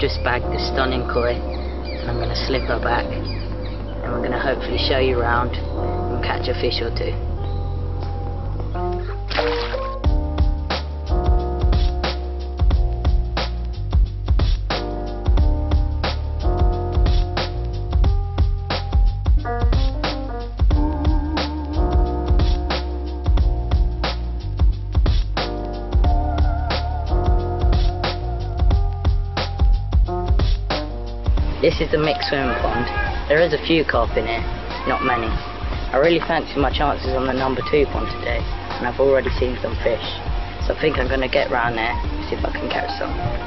Just bagged this stunning koi, and I'm going to slip her back. And we're going to hopefully show you around and catch a fish or two. This is the mixed swimming pond. There is a few carp in here, not many. I really fancy my chances on the number two pond today, and I've already seen some fish. So I think I'm going to get round there, and see if I can catch some.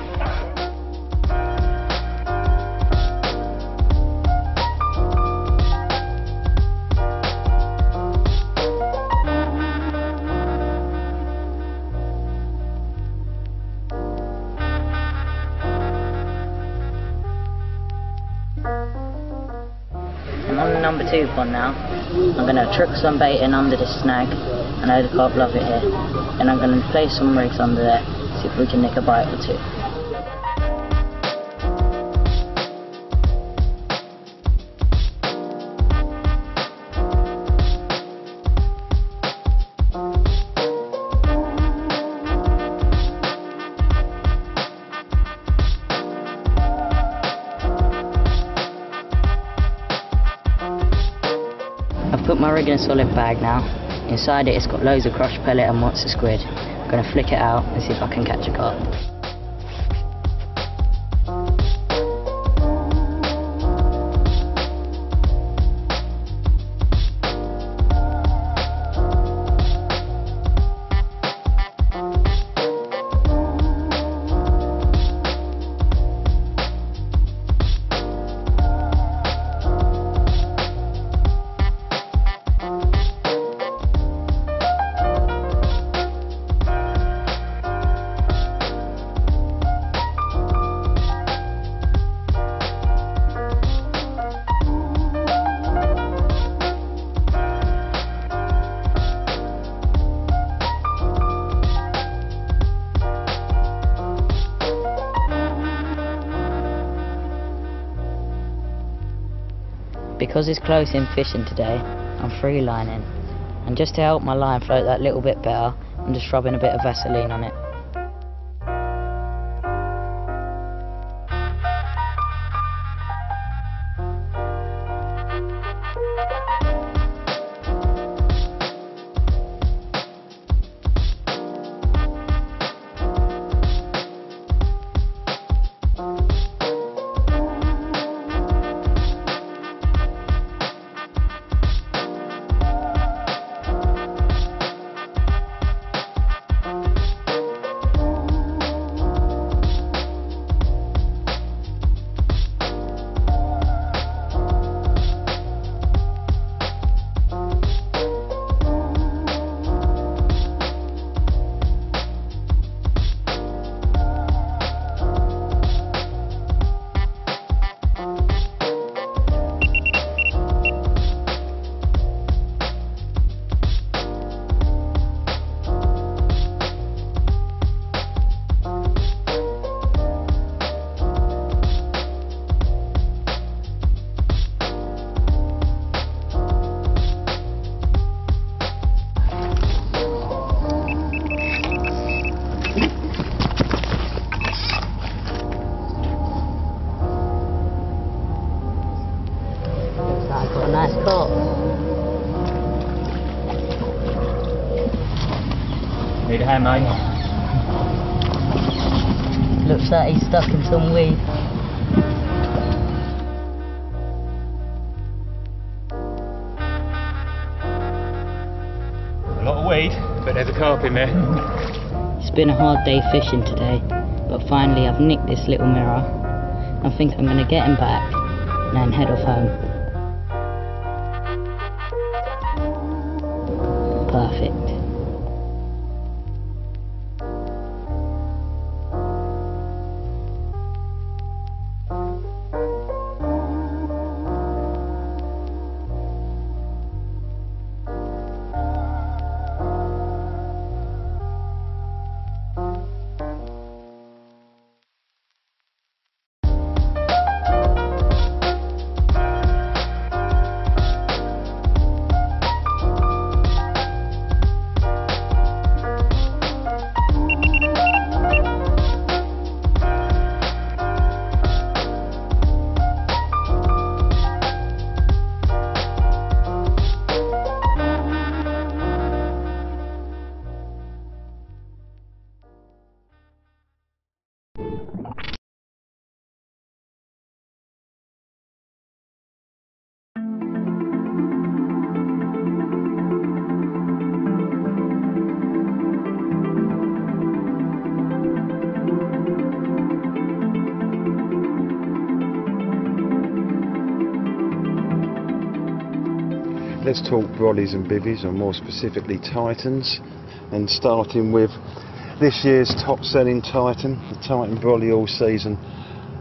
Now. I'm going to trick some bait in under this snag. I know the carp love it here. And I'm going to place some rigs under there, see if we can nick a bite or two. I've put my rig in a solid bag now. Inside it, it's got loads of crushed pellet and monster squid. I'm going to flick it out and see if I can catch a carp. Because it's close in fishing today, I'm free lining. And just to help my line float that little bit better, I'm just rubbing a bit of Vaseline on it. Mate? Looks like he's stuck in some weed. A lot of weed, but there's a carp in there. It's been a hard day fishing today, but finally I've nicked this little mirror. I think I'm gonna get him back and then head off home. Talk and bivvies, or more specifically titans, and starting with this year's top selling titan, the Titan Brolly all season.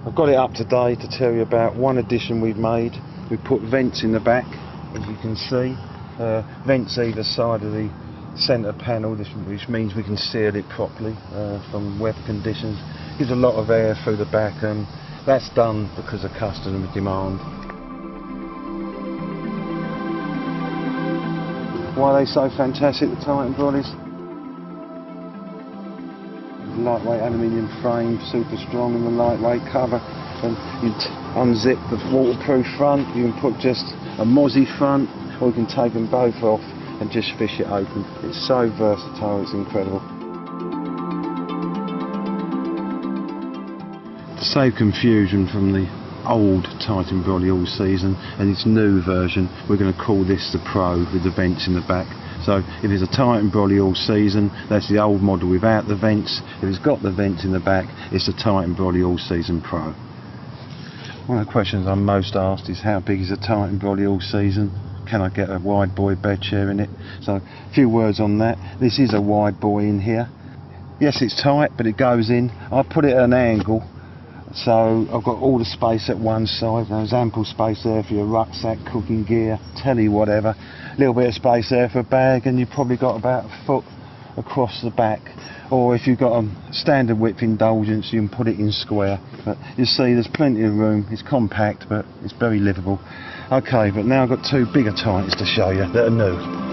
I've got it up today to tell you about one addition we've made. We put vents in the back, as you can see, uh, vents either side of the centre panel, which means we can seal it properly uh, from weather conditions. Gives a lot of air through the back, and that's done because of customer demand. Why are they so fantastic, the Titan Brollies? Lightweight aluminium frame, super strong and the lightweight cover. And you unzip the waterproof front, you can put just a mozzie front, or you can take them both off and just fish it open. It's so versatile, it's incredible. To save confusion from the old Titan Brolly all season and its new version, we're going to call this the Pro with the vents in the back. So if it's a Titan Brolly all season, that's the old model without the vents. If it's got the vents in the back, it's the Titan Brolly all season Pro. One of the questions I'm most asked is how big is a Titan Brolly all season? Can I get a wide boy bed chair in it? So a few words on that. This is a wide boy in here. Yes, it's tight, but it goes in. I put it at an angle so I've got all the space at one side. There's ample space there for your rucksack, cooking gear, telly, whatever. A little bit of space there for a bag, and you've probably got about a foot across the back. Or if you've got a standard width indulgence, you can put it in square. But you see, there's plenty of room. It's compact, but it's very livable. Okay, but now I've got two bigger titans to show you that are new.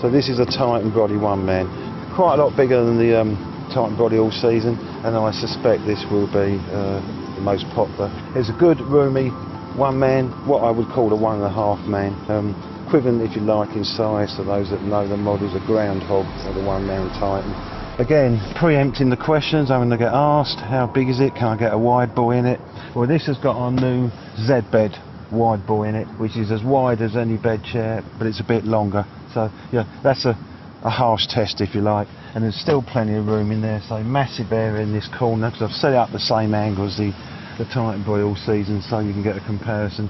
So this is a Titan Brolly one man, quite a lot bigger than the um, Titan Brolly all season, and I suspect this will be uh, the most popular. It's a good roomy one man, what I would call a one and a half man, um, equivalent if you like in size to those that know the models, a groundhog or the one man Titan. Again, preempting the questions I'm going to get asked, how big is it, can I get a wide boy in it? Well this has got our new Z bed wide boy in it, which is as wide as any bed chair, but it's a bit longer. So yeah, that's a, a harsh test if you like. And there's still plenty of room in there, so massive area in this corner because I've set it up the same angle as the, the Titan Brolly all season so you can get a comparison.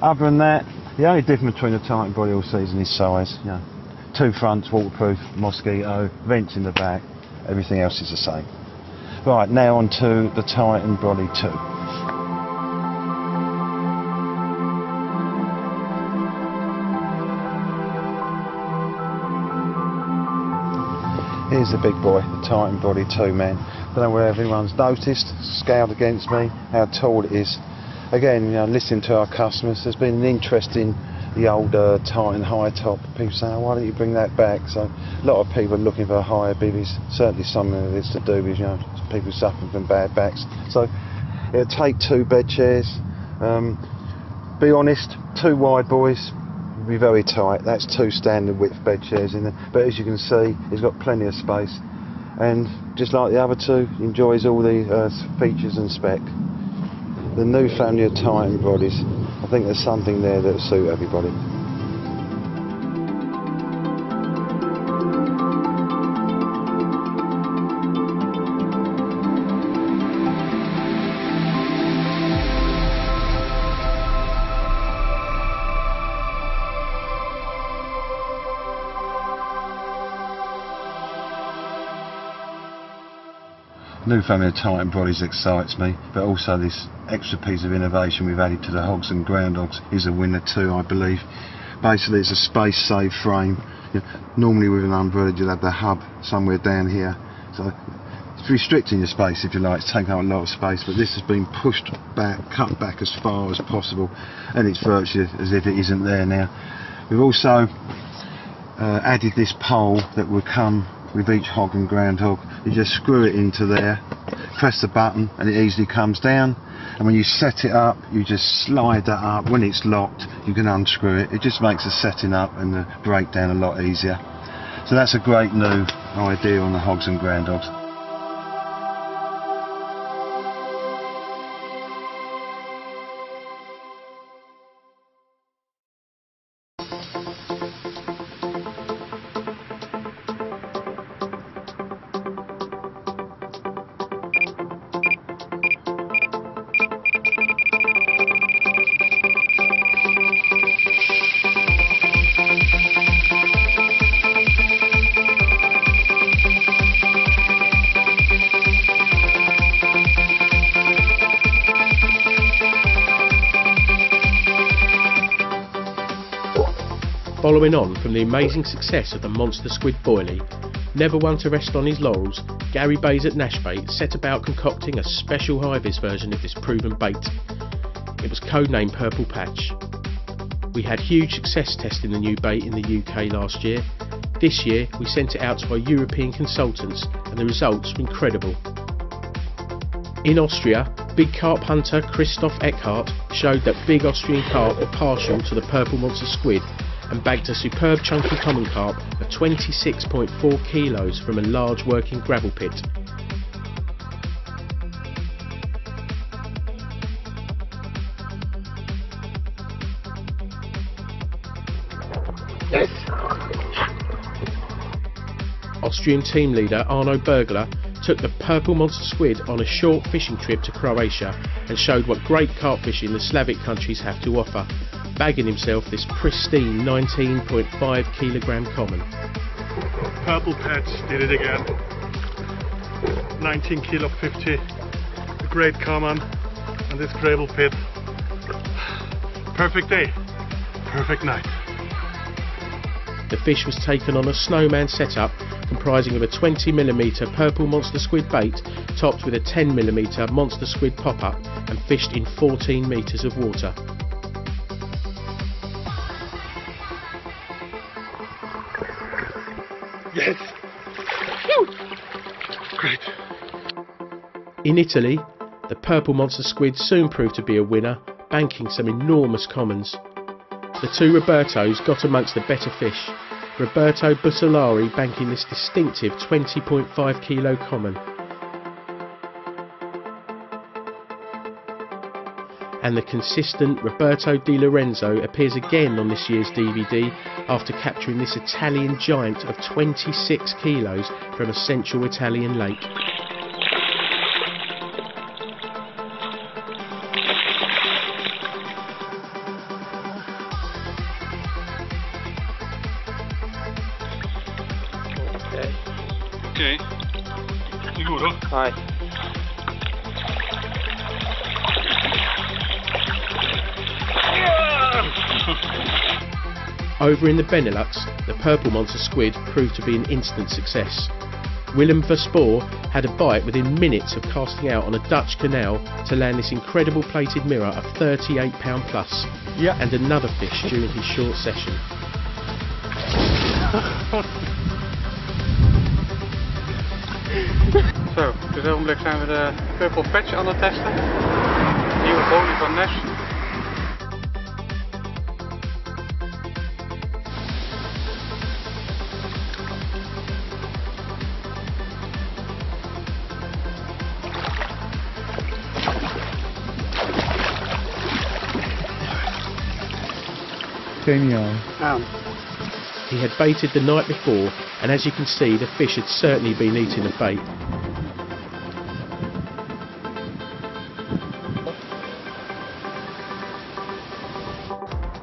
Other than that, the only difference between the Titan Brolly all season is size. Two fronts, waterproof, mosquito, vents in the back, everything else is the same. Right, now on to the Titan Brolly 2. Here's the big boy, the Titan Brolly 2 man. Don't know whether everyone's noticed, scaled against me, how tall it is. Again, you know, listening to our customers, there's been an interest in the older Titan high top. People say, oh, why don't you bring that back? So a lot of people are looking for higher bivvies. Certainly something that is to do with you know people suffering from bad backs. So it'll take two bed chairs. Um, be honest, two wide boys be very tight. That's two standard width bed chairs in there. But as you can see, he's got plenty of space. And just like the other two, enjoys all the uh, features and spec. The new family of Titan brollies, I think there's something there that'll suit everybody. New family of Titan brollies excites me, but also this extra piece of innovation we've added to the hogs and groundhogs is a winner too, I believe. Basically, it's a space-save frame. Normally with an umbrella, you'll have the hub somewhere down here, so it's restricting your space if you like. It's taking up a lot of space, but this has been pushed back, cut back as far as possible, and it's virtually as if it isn't there now. We've also uh, added this pole that will come with each hog and groundhog. You just screw it into there, press the button and it easily comes down. And when you set it up, you just slide that up. When it's locked, you can unscrew it. It just makes the setting up and the breakdown a lot easier. So that's a great new idea on the hogs and groundhogs. The amazing success of the monster squid boilie, never one to rest on his laurels, Gary Bayes at Nashbait set about concocting a special high-vis version of this proven bait. It was codenamed Purple Patch. We had huge success testing the new bait in the UK last year. This year we sent it out to our European consultants and the results were incredible. In Austria, big carp hunter Christoph Eckhart showed that big Austrian carp were partial to the purple monster squid and bagged a superb chunky common carp of 26.4 kilos from a large working gravel pit. Austrian team leader Arno Bergler took the purple monster squid on a short fishing trip to Croatia and showed what great carp fishing the Slavic countries have to offer, bagging himself this pristine 19.5 kilogram common. Purple Patch did it again. 19 kilo 50. A great common and this gravel pit. Perfect day. Perfect night. The fish was taken on a snowman setup comprising of a 20mm purple monster squid bait topped with a 10mm monster squid pop-up and fished in 14 metres of water. In Italy, the purple monster squid soon proved to be a winner, banking some enormous commons. The two Robertos got amongst the better fish, Roberto Bussolari banking this distinctive 20.5 kilo common. And the consistent Roberto Di Lorenzo appears again on this year's DVD after capturing this Italian giant of 26 kilos from a central Italian lake. Over in the Benelux, the purple monster squid proved to be an instant success. Willem Verspoor had a bite within minutes of casting out on a Dutch canal to land this incredible plated mirror of 38 pound plus Yeah. and another fish during his short session. (laughs) Zo, op dit ogenblik zijn we de Purple Patch aan het testen. Nieuwe bolie van Nes. Geniaal. Aan. Um, he had baited the night before, and as you can see, the fish had certainly been eating the bait.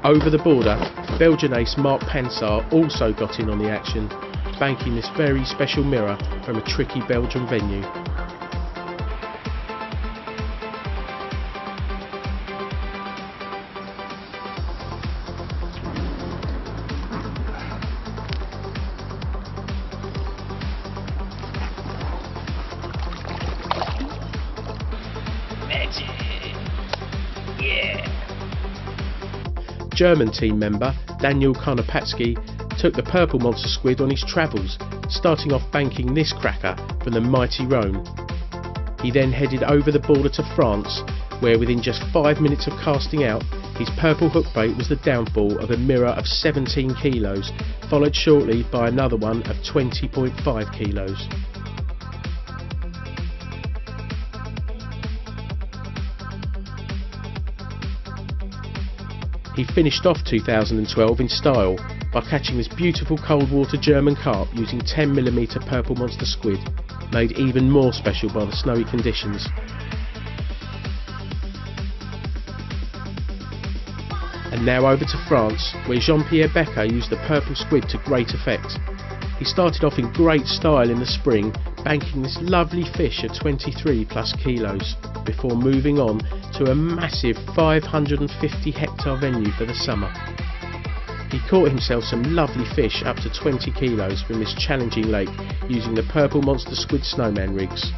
Over the border, Belgian ace Mark Pansar also got in on the action, banking this very special mirror from a tricky Belgian venue. German team member Daniel Karnapatsky took the purple monster squid on his travels, starting off banking this cracker from the mighty Rhone. He then headed over the border to France, where within just five minutes of casting out, his purple hook bait was the downfall of a mirror of 17 kilos, followed shortly by another one of 20.5 kilos. Finished off 2012 in style by catching this beautiful cold water German carp using 10mm purple monster squid, made even more special by the snowy conditions. And now over to France, where Jean-Pierre Becker used the purple squid to great effect. He started off in great style in the spring, banking this lovely fish of 23 plus kilos, before moving on to a massive 550 hectare venue for the summer. He caught himself some lovely fish up to 20 kilos from this challenging lake using the Purple Monster Squid Snowman rigs.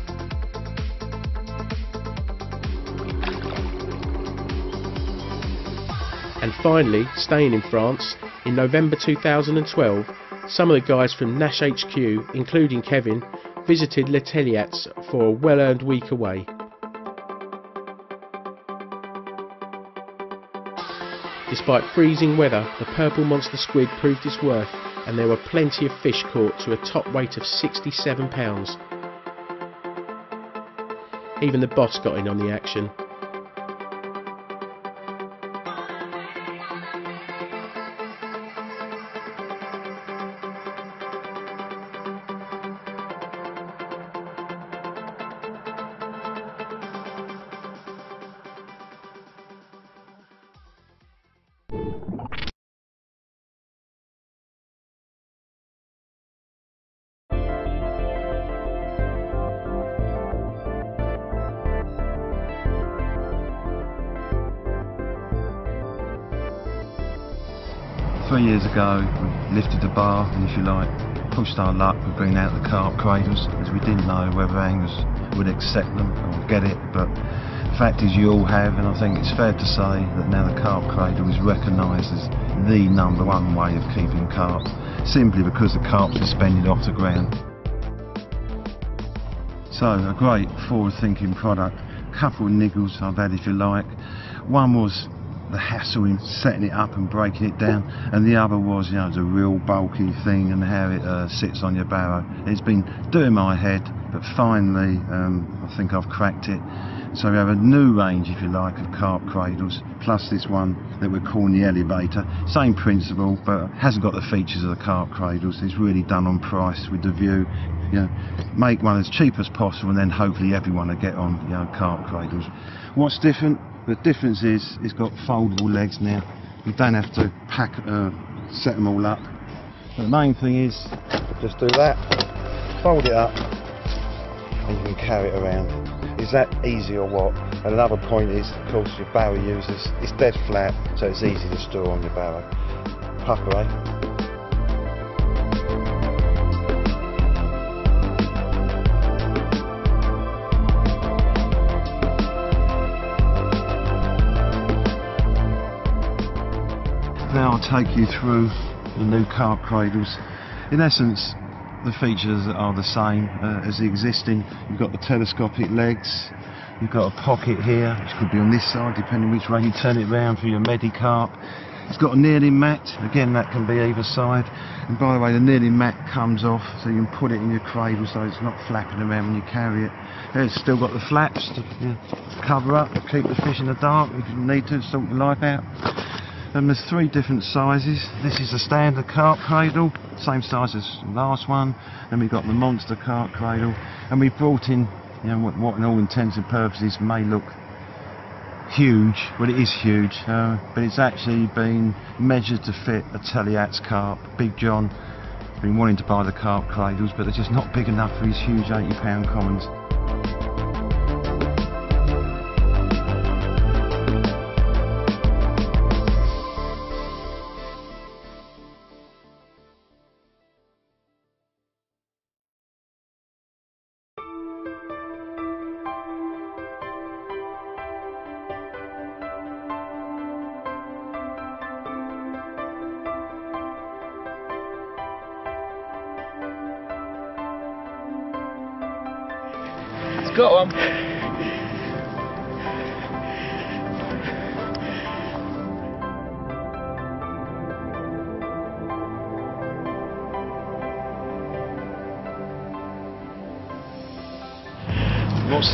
And finally, staying in France, in November 2012, some of the guys from Nash HQ, including Kevin, visited Le Teilliats for a well earned week away. Despite freezing weather, the purple monster squid proved its worth, and there were plenty of fish caught to a top weight of 67 pounds. Even the boss got in on the action. You like, pushed our luck with bringing out the carp cradles, as we didn't know whether anglers would accept them or get it, but the fact is you all have, and I think it's fair to say that now the carp cradle is recognised as the number one way of keeping carp, simply because the carp's suspended off the ground. So, a great forward-thinking product. A couple of niggles I've had, if you like. One was the hassle in setting it up and breaking it down, and the other was, you know, the real bulky thing and how it uh, sits on your barrow. It's been doing my head, but finally, um, I think I've cracked it. So we have a new range, if you like, of carp cradles, plus this one that we're calling the elevator. Same principle, but hasn't got the features of the carp cradles. It's really done on price with the view, you know, make one as cheap as possible, and then hopefully everyone will get on, you know, carp cradles. What's different? The difference is it's got foldable legs now. You don't have to pack, uh, set them all up. The main thing is just do that, fold it up, and you can carry it around. Is that easy or what? And another point is, of course, your barrow users, it's dead flat, so it's easy to store on your barrow. Pucker, eh? Now I'll take you through the new carp cradles. In essence, the features are the same uh, as the existing. You've got the telescopic legs, you've got a pocket here, which could be on this side depending which way you turn it round for your Medi-Carp. It's got a kneeling mat, again that can be either side. And by the way, the kneeling mat comes off so you can put it in your cradle so it's not flapping around when you carry it. It's still got the flaps to you know, cover up, keep the fish in the dark if you need to, sort your life out. And there's three different sizes. This is a standard carp cradle, same size as the last one. Then we've got the monster carp cradle, and we brought in, you know, what, what in all intents and purposes may look huge. Well, it is huge, uh, but it's actually been measured to fit a Teilliats carp. Big John been wanting to buy the carp cradles, but they're just not big enough for his huge 80 pound commons.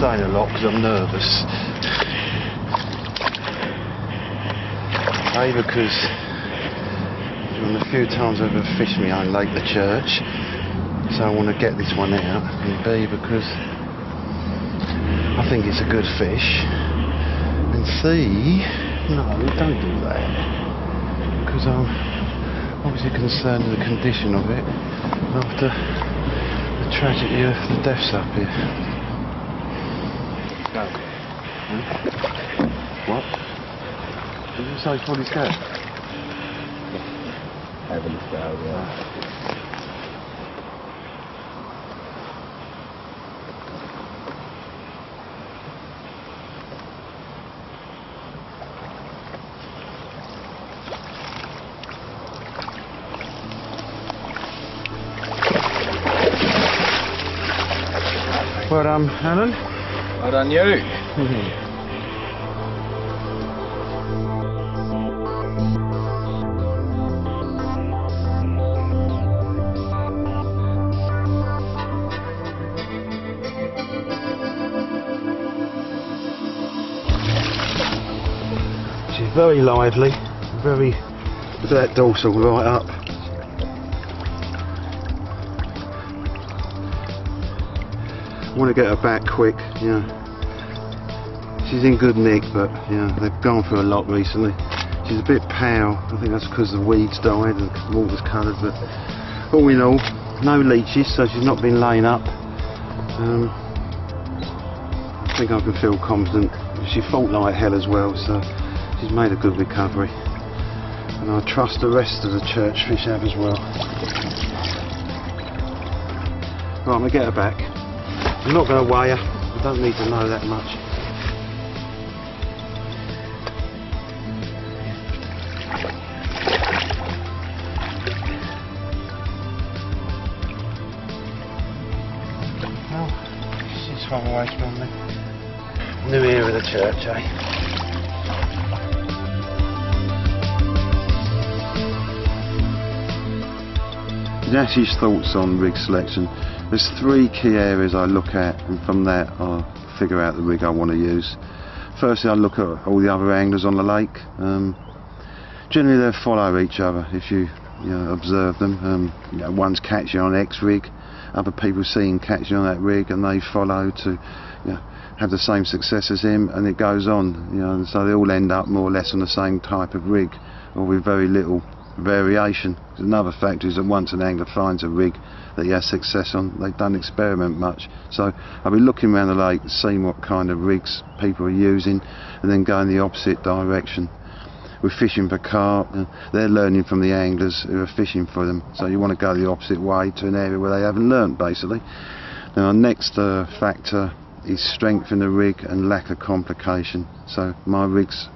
Saying a lot because I'm nervous. A, because from the few times I've ever fished my own lake, the church, so I want to get this one out. And B, because I think it's a good fish. And C, no, don't do that. Because I'm obviously concerned with the condition of it after the tragedy of the deaths up here. What? Say fully scared? Heavily yeah. Well done, Alan. Well done, you. (laughs) very lively, very. Look at that dorsal right up. I want to get her back quick, yeah. She's in good nick, but yeah, they've gone through a lot recently. She's a bit pale. I think that's because the weeds died and the water's coloured, but all in all, no leeches, so she's not been laying up. Um, I think I can feel confident. She fought like hell as well, so she's made a good recovery. And I trust the rest of the church fish have as well. Right, I'm gonna get her back. I'm not gonna weigh her. I don't need to know that much. Well, she's far away from me. New era of the church, eh? Nash's thoughts on rig selection. There's three key areas I look at, and from that I'll figure out the rig I want to use. Firstly, I look at all the other anglers on the lake. Um, generally, they follow each other if you, you know, observe them. Um, you know, one's catching on X rig, other people see him catching on that rig, and they follow to you know, have the same success as him, and it goes on. You know, and so they all end up more or less on the same type of rig, or with very little variation. Another factor is that once an angler finds a rig that he has success on, they don't experiment much. So I'll be looking around the lake, seeing what kind of rigs people are using, and then going the opposite direction. We're fishing for carp, and they're learning from the anglers who are fishing for them. So you want to go the opposite way to an area where they haven't learnt, basically. Now, our next uh, factor is strength in the rig and lack of complication. So my rigs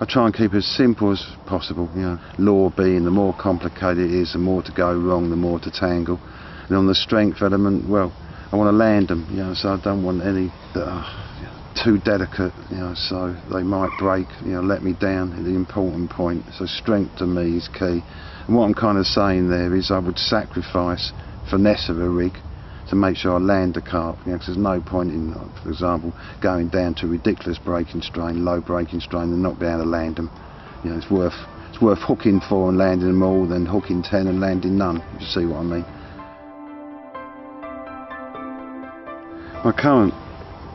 I try and keep it as simple as possible. You know, law being the more complicated it is, the more to go wrong, the more to tangle. And on the strength element, well, I want to land them. You know, so I don't want any that are too delicate. You know, so they might break. You know, let me down at the important point. So strength to me is key. And what I'm kind of saying there is, I would sacrifice finesse of a rig to make sure I land the carp. You know, there's no point in, uh, for example, going down to ridiculous braking strain, low braking strain, and not being able to land them. You know, it's worth it's worth hooking four and landing them all than hooking ten and landing none. If you see what I mean. My current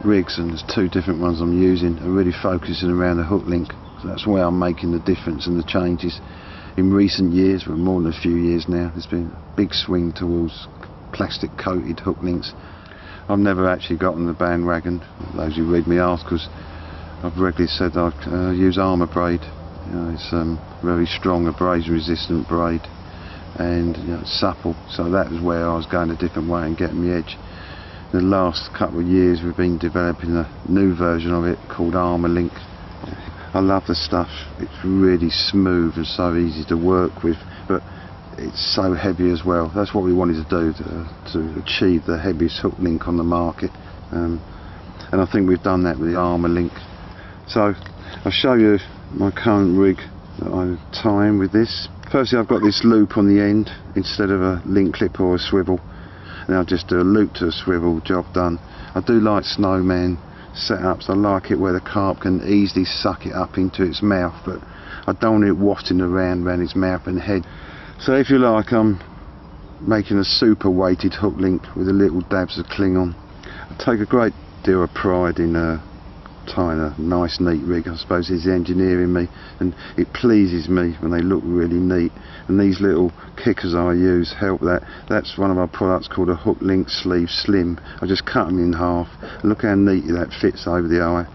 rigs, and there's two different ones I'm using, are really focusing around the hook link. So that's where I'm making the difference and the changes. In recent years, well more than a few years now, there's been a big swing towards plastic coated hook links. I've never actually got on the bandwagon. Those who read me articles, I've regularly said I uh, use armour braid. You know, it's um, very strong abrasion resistant braid and you know, supple. So that was where I was going a different way and getting the edge. The last couple of years we've been developing a new version of it called Armour Link. I love the stuff. It's really smooth and so easy to work with, but it's so heavy as well. That's what we wanted to do to, to achieve the heaviest hook link on the market, um, and I think we've done that with the Armour Link. So I'll show you my current rig that I'm tying with this. Firstly, I've got this loop on the end instead of a link clip or a swivel. And I'll just do a loop to a swivel, job done. I do like snowman setups. I like it where the carp can easily suck it up into its mouth, but I don't want it wafting around around its mouth and head. So if you like, I'm making a super weighted hook link with a little dabs of Cling-On. I take a great deal of pride in uh, tying a nice neat rig. I suppose it's the engineer in me and it pleases me when they look really neat and these little kickers I use help that. That's one of our products called a hook link sleeve slim. I just cut them in half look how neatly that fits over the eye.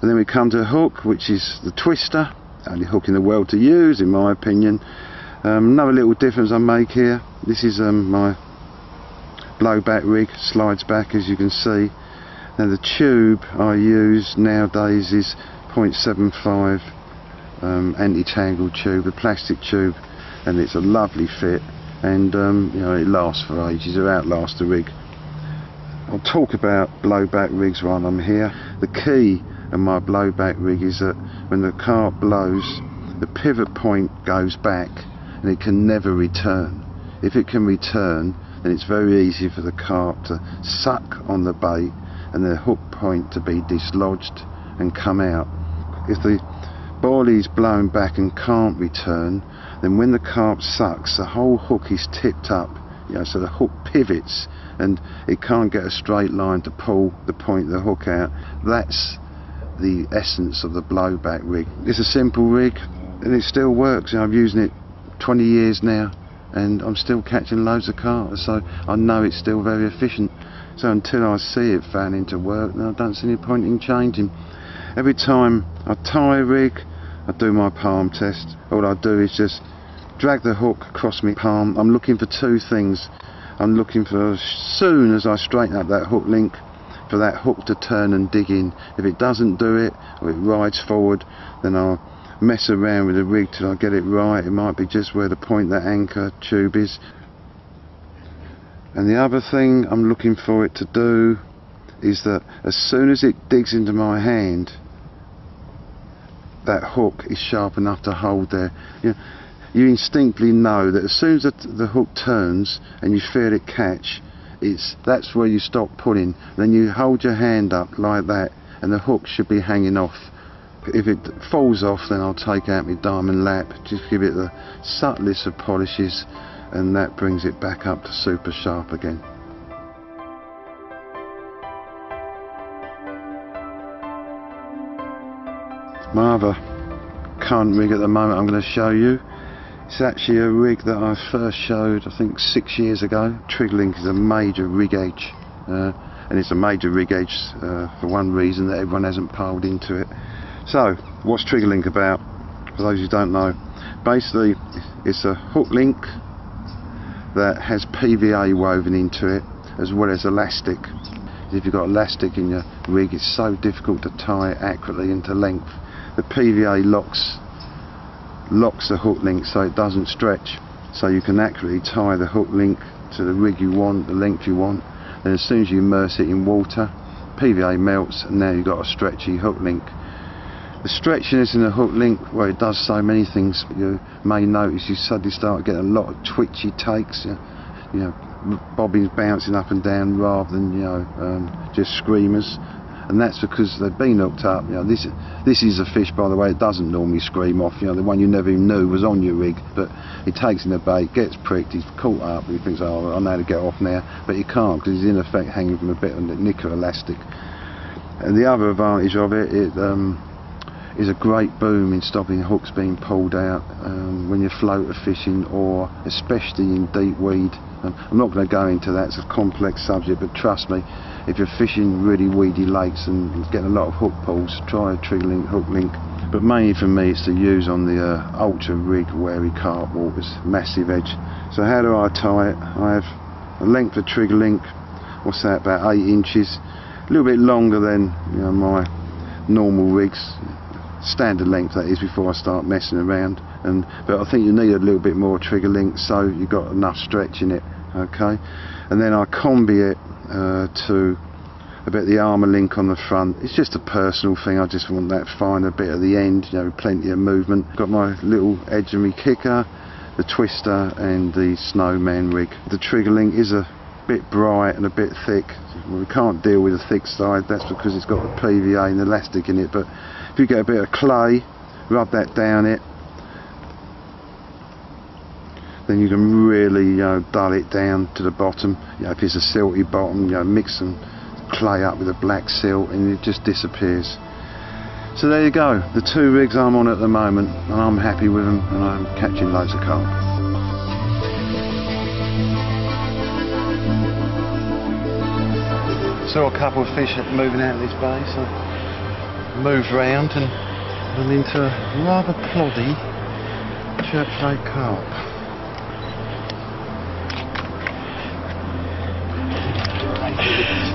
And then we come to a hook which is the twister, only hook in the world to use in my opinion. Um, another little difference I make here, this is um, my blowback rig, slides back as you can see. Now the tube I use nowadays is 0.75 um, anti-tangle tube, a plastic tube, and it's a lovely fit and um, you know it lasts for ages, it outlasts the rig. I'll talk about blowback rigs while I'm here. The key of my blowback rig is that when the carp blows, the pivot point goes back and it can never return. If it can return, then it's very easy for the carp to suck on the bait and the hook point to be dislodged and come out. If the body is blown back and can't return, then when the carp sucks, the whole hook is tipped up, you know, so the hook pivots and it can't get a straight line to pull the point of the hook out. That's the essence of the blowback rig. It's a simple rig and it still works. I've using it 20 years now and I'm still catching loads of carp, so I know it's still very efficient. So until I see it fan into work, I don't see any point in changing. Every time I tie a rig, I do my palm test. All I do is just drag the hook across my palm. I'm looking for two things. I'm looking for as soon as I straighten up that hook link for that hook to turn and dig in. If it doesn't do it or it rides forward, then I'll mess around with the rig till I get it right. It might be just where the point that anchor tube is. And the other thing I'm looking for it to do is that as soon as it digs into my hand, that hook is sharp enough to hold there. You, know, you instinctively know that as soon as the, the hook turns and you feel it catch, it's that's where you stop pulling. Then you hold your hand up like that, and the hook should be hanging off. If it falls off, then I'll take out my diamond lap, just give it the subtlest of polishes, and that brings it back up to super sharp again. My other current rig at the moment I'm going to show you it's actually a rig that I first showed I think six years ago. Triglink is a major rig edge uh, and it's a major rig edge uh, for one reason that everyone hasn't piled into it. So what's Triglink about? For those who don't know, basically it's a hook link that has PVA woven into it as well as elastic. if you've got elastic in your rig, it's so difficult to tie it accurately into length. The PVA locks locks the hook link so it doesn't stretch, so you can accurately tie the hook link to the rig you want, the length you want. And as soon as you immerse it in water, PVA melts, and now you've got a stretchy hook link. The stretchiness in the hook link, well, it does so many things. You may notice you suddenly start getting a lot of twitchy takes. You know, bobbins bouncing up and down rather than you know um, just screamers and that's because they've been hooked up you know this this is a fish by the way it doesn't normally scream off you know the one you never even knew was on your rig but he takes in the bait gets pricked he's caught up he thinks oh I know how to get off now but he can't because he's in effect hanging from a bit of nicker elastic and the other advantage of it it um, is a great boom in stopping hooks being pulled out um, when you're floater fishing or especially in deep weed. Um, I'm not going to go into that, it's a complex subject, but trust me, if you're fishing really weedy lakes and getting a lot of hook pulls, try a trigger link, hook link. But mainly for me it's to use on the uh, ultra rig wary carp waters, massive edge. So how do I tie it? I have a length of trigger link, what's that, about 8 inches, a little bit longer than you know, my normal rigs, standard length that is before I start messing around. And but I think you need a little bit more trigger link so you've got enough stretch in it okay? And then I combi it uh, to a of the armour link on the front. It's just a personal thing I just want that finer bit at the end you know plenty of movement. Got my little edge of me kicker the twister and the snowman rig. The trigger link is a bit bright and a bit thick. We can't deal with the thick side that's because it's got the PVA and elastic in it but if you get a bit of clay rub that down it. Then you can really you know dull it down to the bottom. You know, if it's a silty bottom you know mix some clay up with a black silt and it just disappears. So there you go. The two rigs I'm on at the moment and I'm happy with them and I'm catching loads of carp saw a couple of fish moving out of this bay so moved round and, and into a rather ploddy church like carp. There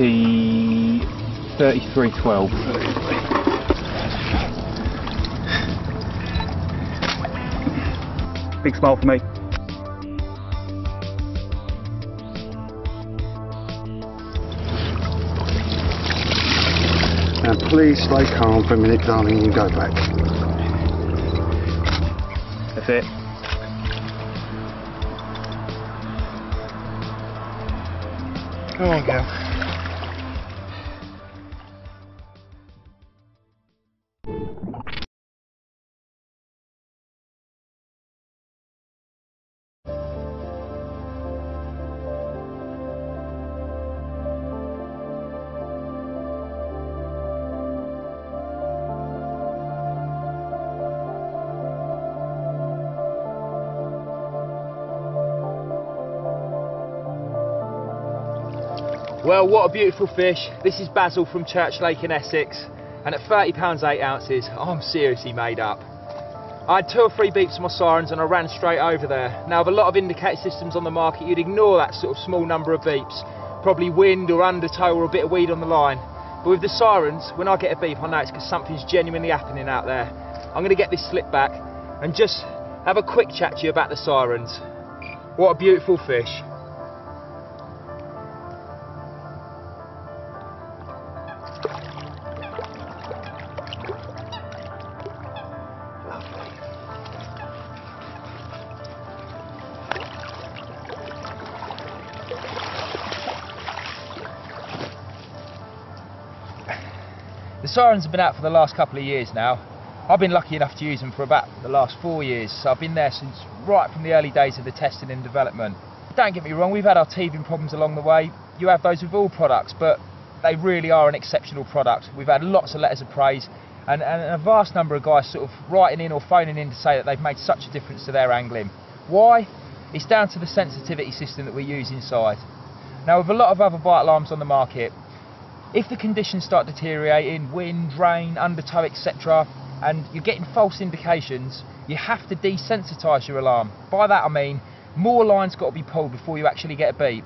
30, 33, 12. Big smile for me. Now please stay calm for a minute darling and go back. That's it. Go on girl. Well, what a beautiful fish. This is Basil from Church Lake in Essex, and at £30 8 ounces, I'm seriously made up. I had two or three beeps on my sirens and I ran straight over there. Now, with a lot of indicator systems on the market, you'd ignore that sort of small number of beeps, probably wind or undertow or a bit of weed on the line. But with the sirens, when I get a beep, I know it's because something's genuinely happening out there. I'm going to get this slip back and just have a quick chat to you about the sirens. What a beautiful fish. Sirens have been out for the last couple of years now. I've been lucky enough to use them for about the last four years, so I've been there since right from the early days of the testing and development. Don't get me wrong, we've had our teething problems along the way. You have those with all products, but they really are an exceptional product. We've had lots of letters of praise and, and a vast number of guys sort of writing in or phoning in to say that they've made such a difference to their angling. Why? It's down to the sensitivity system that we use inside. Now with a lot of other bite alarms on the market, if the conditions start deteriorating, wind, rain, undertow, etc., and you're getting false indications, you have to desensitise your alarm. By that I mean more lines got to be pulled before you actually get a beep.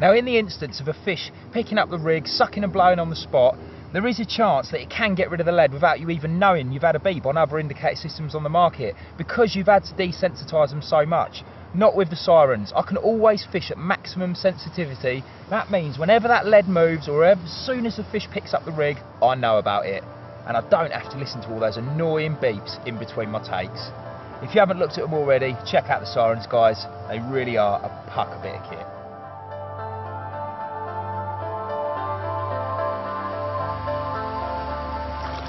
Now in the instance of a fish picking up the rig, sucking and blowing on the spot, there is a chance that it can get rid of the lead without you even knowing you've had a beep on other indicator systems on the market because you've had to desensitise them so much. Not with the sirens. I can always fish at maximum sensitivity. That means whenever that lead moves or as soon as the fish picks up the rig, I know about it. And I don't have to listen to all those annoying beeps in between my takes. If you haven't looked at them already, check out the sirens guys. They really are a pucker bit of kit.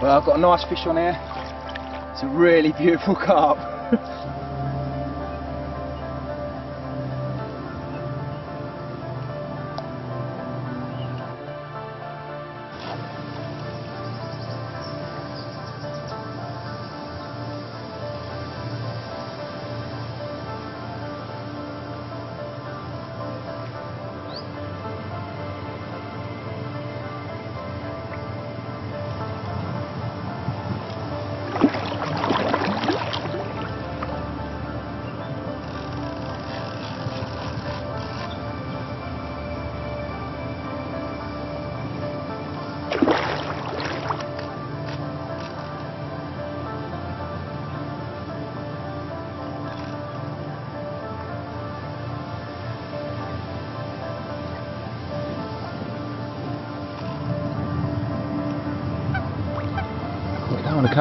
Well, I've got a nice fish on here. It's a really beautiful carp. (laughs)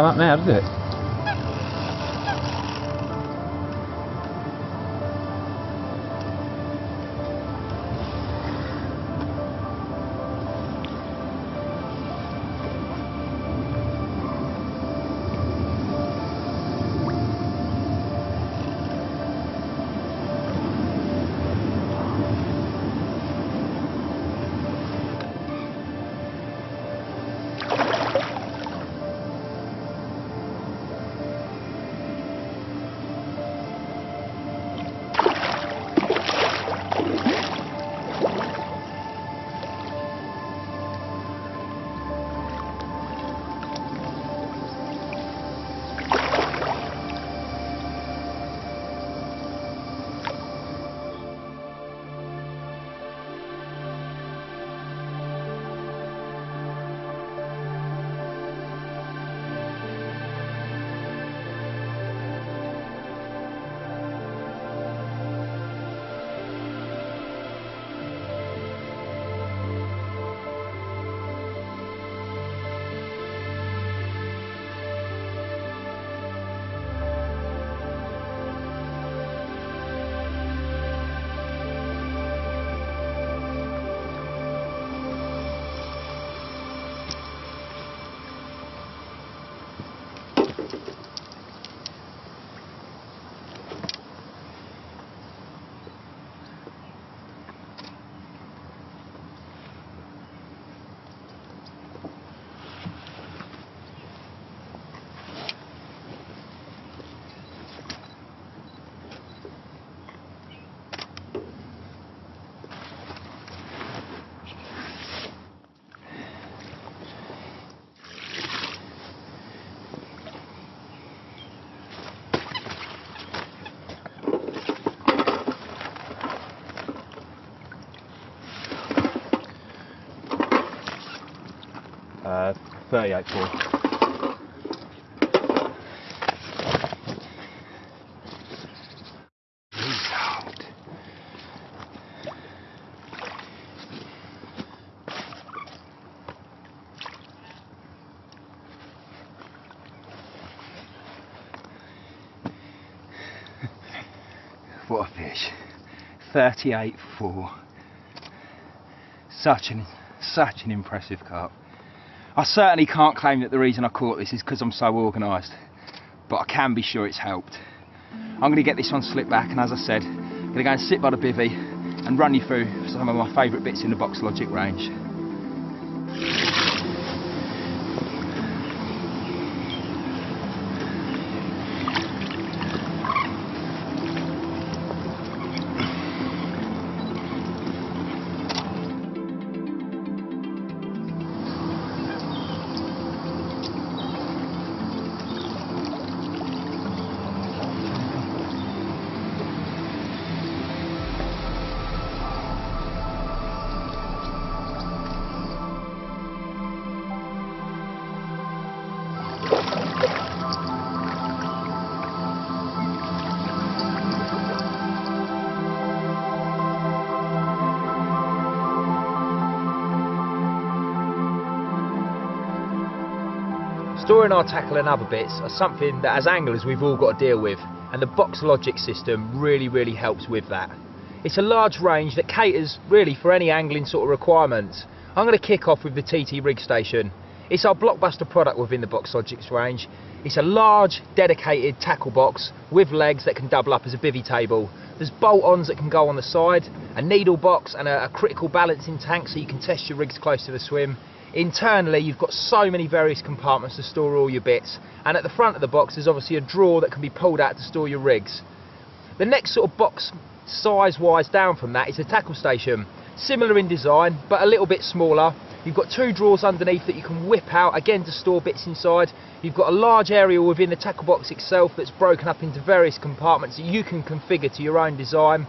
come up now, does it? 38 4. (laughs) What a fish. 38 4. Such an such an impressive carp. I certainly can't claim that the reason I caught this is because I'm so organised, but I can be sure it's helped. I'm going to get this one slipped back, and as I said, I'm going to go and sit by the bivvy and run you through some of my favourite bits in the Box Logic range. Tackle and other bits are something that as anglers we've all got to deal with and the box logic system really really helps with that. It's a large range that caters really for any angling sort of requirements. I'm going to kick off with the TT rig station. It's our blockbuster product within the Box Logics range. It's a large dedicated tackle box with legs that can double up as a bivy table. There's bolt-ons that can go on the side, a needle box and a critical balancing tank so you can test your rigs close to the swim. Internally you've got so many various compartments to store all your bits and at the front of the box there's obviously a drawer that can be pulled out to store your rigs. The next sort of box size wise down from that is a tackle station. Similar in design but a little bit smaller You've got two drawers underneath that you can whip out, again to store bits inside. You've got a large area within the tackle box itself that's broken up into various compartments that you can configure to your own design.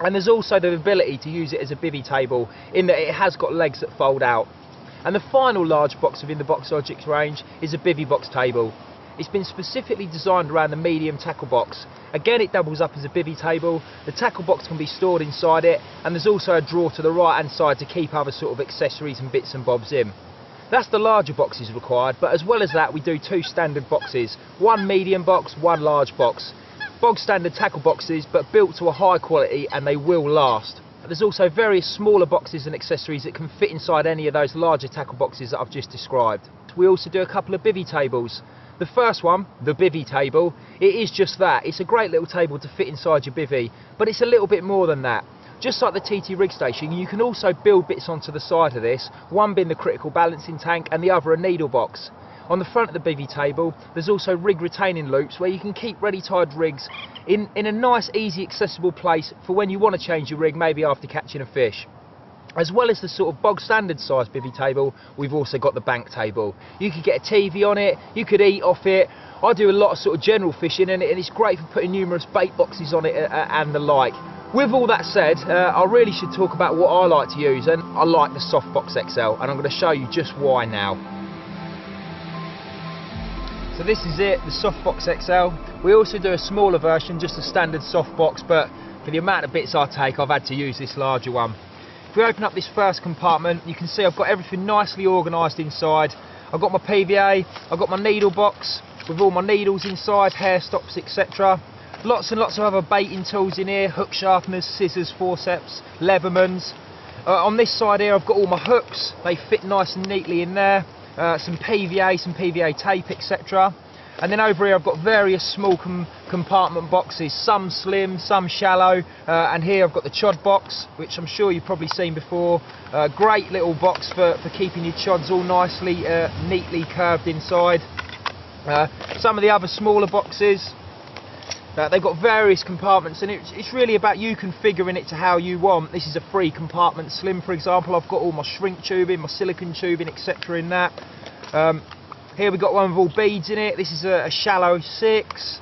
And there's also the ability to use it as a bivy table in that it has got legs that fold out. And the final large box within the Box Logics range is a bivy box table. It's been specifically designed around the medium tackle box. Again, it doubles up as a bivy table. The tackle box can be stored inside it, and there's also a drawer to the right hand side to keep other sort of accessories and bits and bobs in. That's the larger boxes required, but as well as that, we do two standard boxes. One medium box, one large box. Bog standard tackle boxes, but built to a high quality and they will last. There's also various smaller boxes and accessories that can fit inside any of those larger tackle boxes that I've just described. We also do a couple of bivy tables. The first one, the bivy table, it is just that. It's a great little table to fit inside your bivy, but it's a little bit more than that. Just like the TT rig station, you can also build bits onto the side of this, one being the critical balancing tank and the other a needle box. On the front of the bivy table, there's also rig retaining loops where you can keep ready tied rigs in, in a nice, easy, accessible place for when you want to change your rig, maybe after catching a fish. As well as the sort of bog standard size bivy table, we've also got the bank table. You could get a TV on it, you could eat off it. I do a lot of sort of general fishing and it's great for putting numerous bait boxes on it uh, uh, and the like. With all that said, uh, I really should talk about what I like to use and I like the Softbox XL and I'm going to show you just why now. So this is it, the Softbox XL. We also do a smaller version, just a standard softbox, but for the amount of bits I take, I've had to use this larger one. If we open up this first compartment, you can see I've got everything nicely organised inside. I've got my PVA, I've got my needle box with all my needles inside, hair stops, etc. Lots and lots of other baiting tools in here, hook sharpeners, scissors, forceps, Leathermans. Uh, on this side here I've got all my hooks, they fit nice and neatly in there. Uh, some PVA, some PVA tape, etc. And then over here I've got various small com compartment boxes, some slim, some shallow, uh, and here I've got the chod box, which I'm sure you've probably seen before. Uh, great little box for, for keeping your chods all nicely, uh, neatly curved inside. Uh, some of the other smaller boxes, uh, they've got various compartments and it's, it's, really about you configuring it to how you want. This is a free compartment slim for example, I've got all my shrink tubing, my silicon tubing etc in that. Um, here we've got one with all beads in it. This is a, a shallow 6.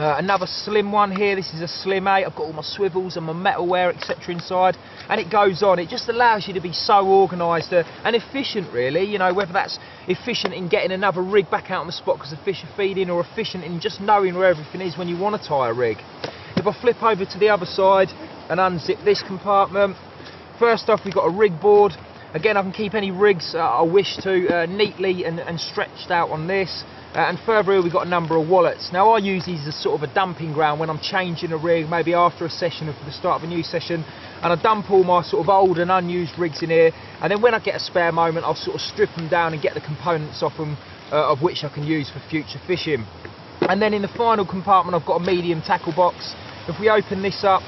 Uh, another slim one here, this is a slim 8. I've got all my swivels and my metalware, etc. inside. And it goes on. It just allows you to be so organised uh, and efficient, really. You know, whether that's efficient in getting another rig back out on the spot because the fish are feeding, or efficient in just knowing where everything is when you want to tie a rig. If I flip over to the other side and unzip this compartment, first off we've got a rig board Again, I can keep any rigs uh, I wish to uh, neatly and, and, stretched out on this. Uh, and further here we've got a number of wallets. Now I use these as sort of a dumping ground when I'm changing a rig, maybe after a session or for the start of a new session. And I dump all my sort of old and unused rigs in here. And then when I get a spare moment, I'll sort of strip them down and get the components off them, uh, of which I can use for future fishing. And then in the final compartment, I've got a medium tackle box. If we open this up,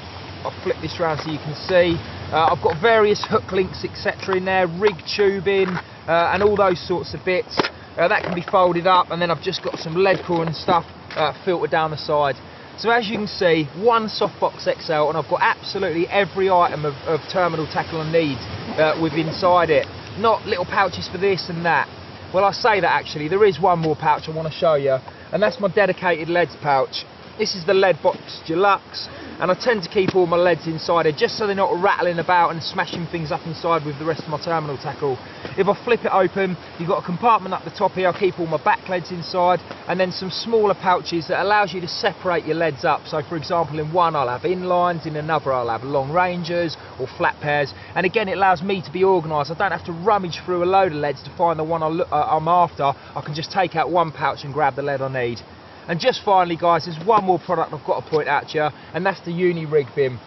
I'll flip this around so you can see. Uh, I've got various hook links etc in there, rig tubing uh, and all those sorts of bits. Uh, that can be folded up and then I've just got some lead core and stuff uh, filtered down the side. So as you can see, one softbox XL and I've got absolutely every item of, of terminal tackle I need uh, with inside it. Not little pouches for this and that. Well I say that actually, there is one more pouch I want to show you and that's my dedicated leads pouch. This is the lead box deluxe, and I tend to keep all my leads inside it just so they're not rattling about and smashing things up inside with the rest of my terminal tackle. If I flip it open, you've got a compartment up the top here, I keep all my back leads inside, and then some smaller pouches that allows you to separate your leads up. So for example, in one I'll have inlines, in another I'll have long rangers or flat pairs, and again it allows me to be organised. I don't have to rummage through a load of leads to find the one uh, I'm after. I can just take out one pouch and grab the lead I need. And just finally guys, there's one more product I've got to point out to you, and that's the Uni Rig Bin.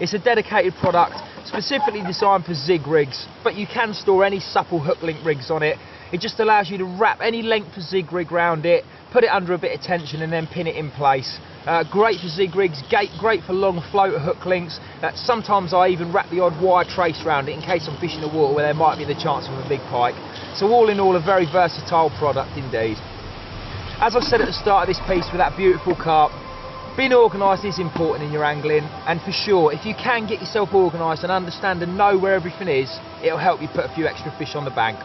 It's a dedicated product specifically designed for zig rigs, but you can store any supple hook link rigs on it. It just allows you to wrap any length of zig rig round it, put it under a bit of tension and then pin it in place. Uh, great for zig rigs, great for long floater hook links. Uh, sometimes I even wrap the odd wire trace around it in case I'm fishing the water where there might be the chance of a big pike. So all in all a very versatile product indeed. As I said at the start of this piece with that beautiful carp, being organised is important in your angling and for sure if you can get yourself organised and understand and know where everything is, it'll help you put a few extra fish on the bank.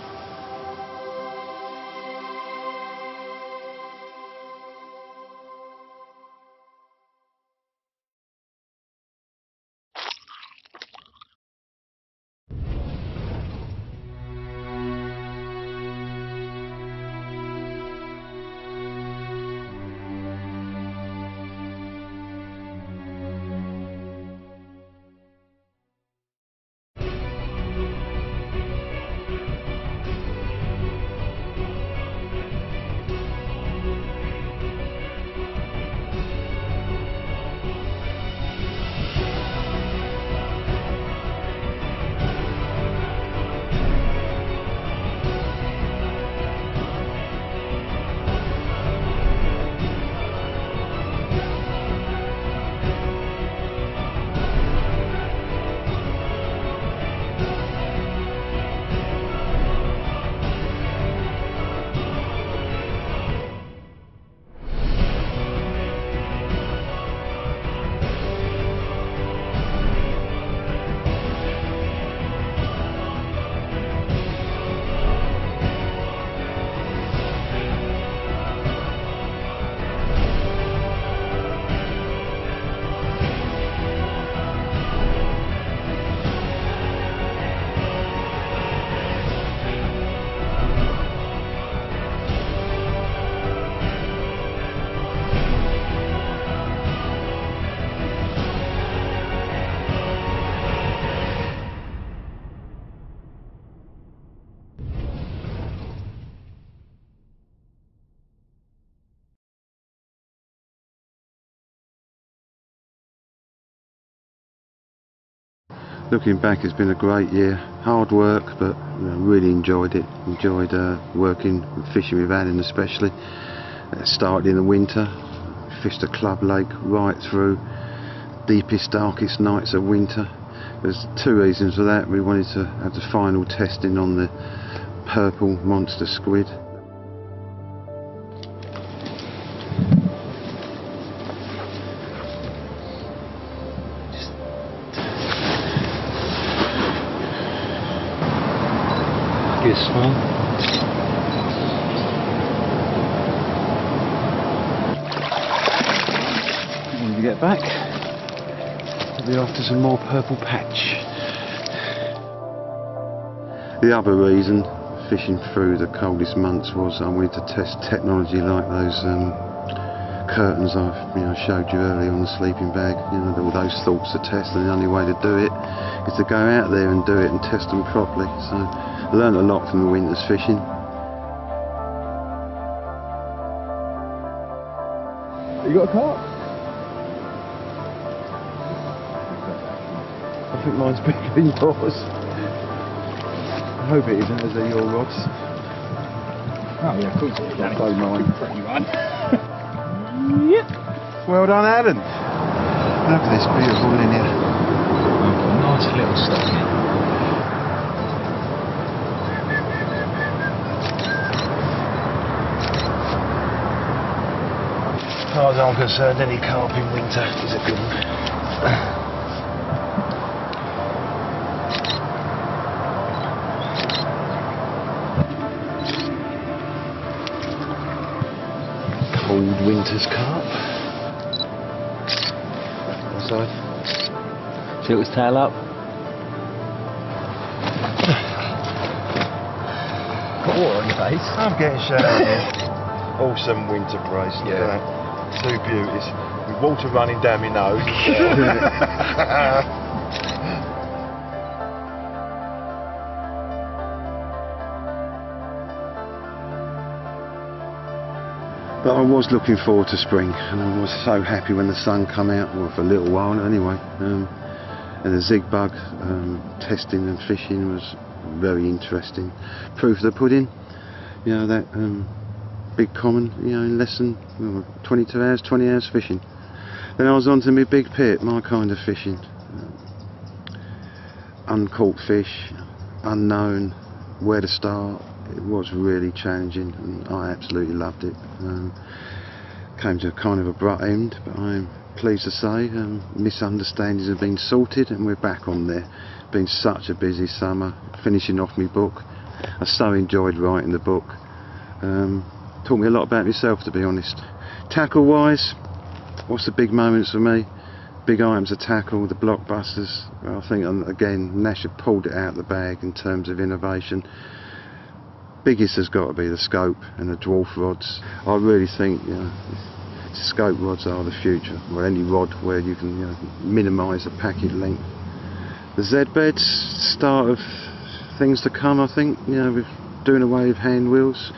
Looking back it's been a great year. Hard work but you know, really enjoyed it. Enjoyed uh, working fishing with Alan especially it started in the winter. Fished a club lake right through. Deepest darkest nights of winter. There's two reasons for that. We wanted to have the final testing on the purple monster squid after some more purple patch. The other reason fishing through the coldest months was I wanted to test technology like those um, curtains I you know, showed you earlier on the sleeping bag. You know, all those thoughts to test, and the only way to do it is to go out there and do it and test them properly. So learned a lot from the winter's fishing. You got a carp? I think mine's (laughs) bigger than yours. I hope it isn't, as are your rods. Oh yeah, of course it is. Danny. So mine. (laughs) Pretty yep. Well done, Adam. Look at this beautiful linear. Nice little stuff. as far as I'm concerned, any carp in winter is a good one. (laughs) Tilt his tail up. Got water on your face. I'm getting showered here. Awesome winter brace. Look Yeah. at that. Two beauties. With water running down my nose. (laughs) But I was looking forward to spring, and I was so happy when the sun come out, well, for a little while anyway. Um, and the zig bug um, testing and fishing was very interesting. Proof of the pudding, you know, that um, big common, you know, in less than well, 22 hours, 20 hours fishing. Then I was on to my big pit, my kind of fishing. Uh, uncaught fish, unknown, where to start. It was really challenging and I absolutely loved it. Um, came to a kind of abrupt end, but I'm pleased to say um, misunderstandings have been sorted and we're back on there. Been such a busy summer, finishing off my book. I so enjoyed writing the book. Um, taught me a lot about myself to be honest. Tackle wise, what's the big moments for me? Big items of tackle, the blockbusters. I think um, again Nash have pulled it out of the bag in terms of innovation. Biggest has got to be the scope and the dwarf rods. I really think you know, scope rods are the future, or any rod where you can you know, minimise the packet length. The Z beds, start of things to come, I think. You know, with doing away with hand wheels.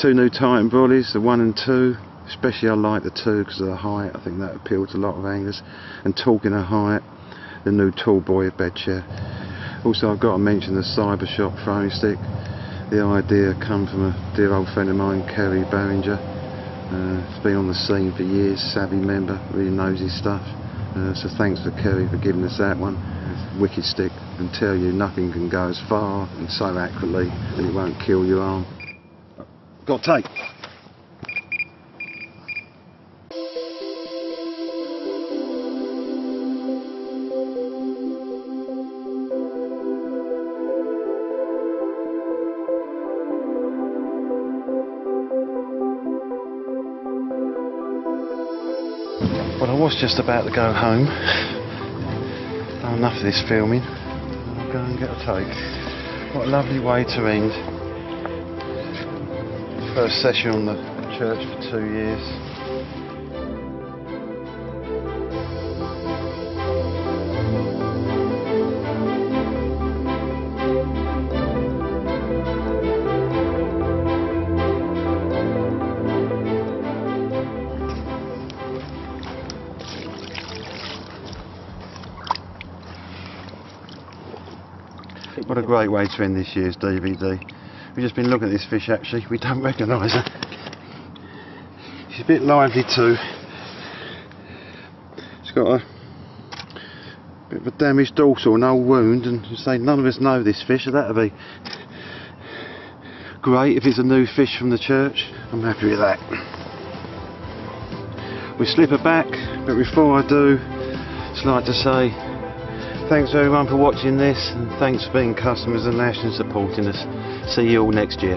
Two new Titan brollies, the one and two. Especially I like the two because of the height. I think that appealed to a lot of anglers. And talking of height, the new tall boy bed chair. Also, I've got to mention the Cyber Shop throwing stick. The idea come from a dear old friend of mine, Kerry Barringer. Uh, been on the scene for years, savvy member, really knows his stuff. Uh, so thanks to Kerry for giving us that one. Wicked stick and tell you nothing can go as far and so accurately and it won't kill your arm. Got tape. Was just about to go home. Enough of this filming. I'll go and get a take. What a lovely way to end. First session on the church for two years. Great way to end this year's DVD. We've just been looking at this fish actually, we don't (laughs) recognise her. She's a bit lively too. She's got a bit of a damaged dorsal, an old wound, and say none of us know this fish, so that'd be great if it's a new fish from the church. I'm happy with that. We slip her back, but before I do, just like to say Thanks everyone for watching this and thanks for being customers of Nash supporting us. See you all next year.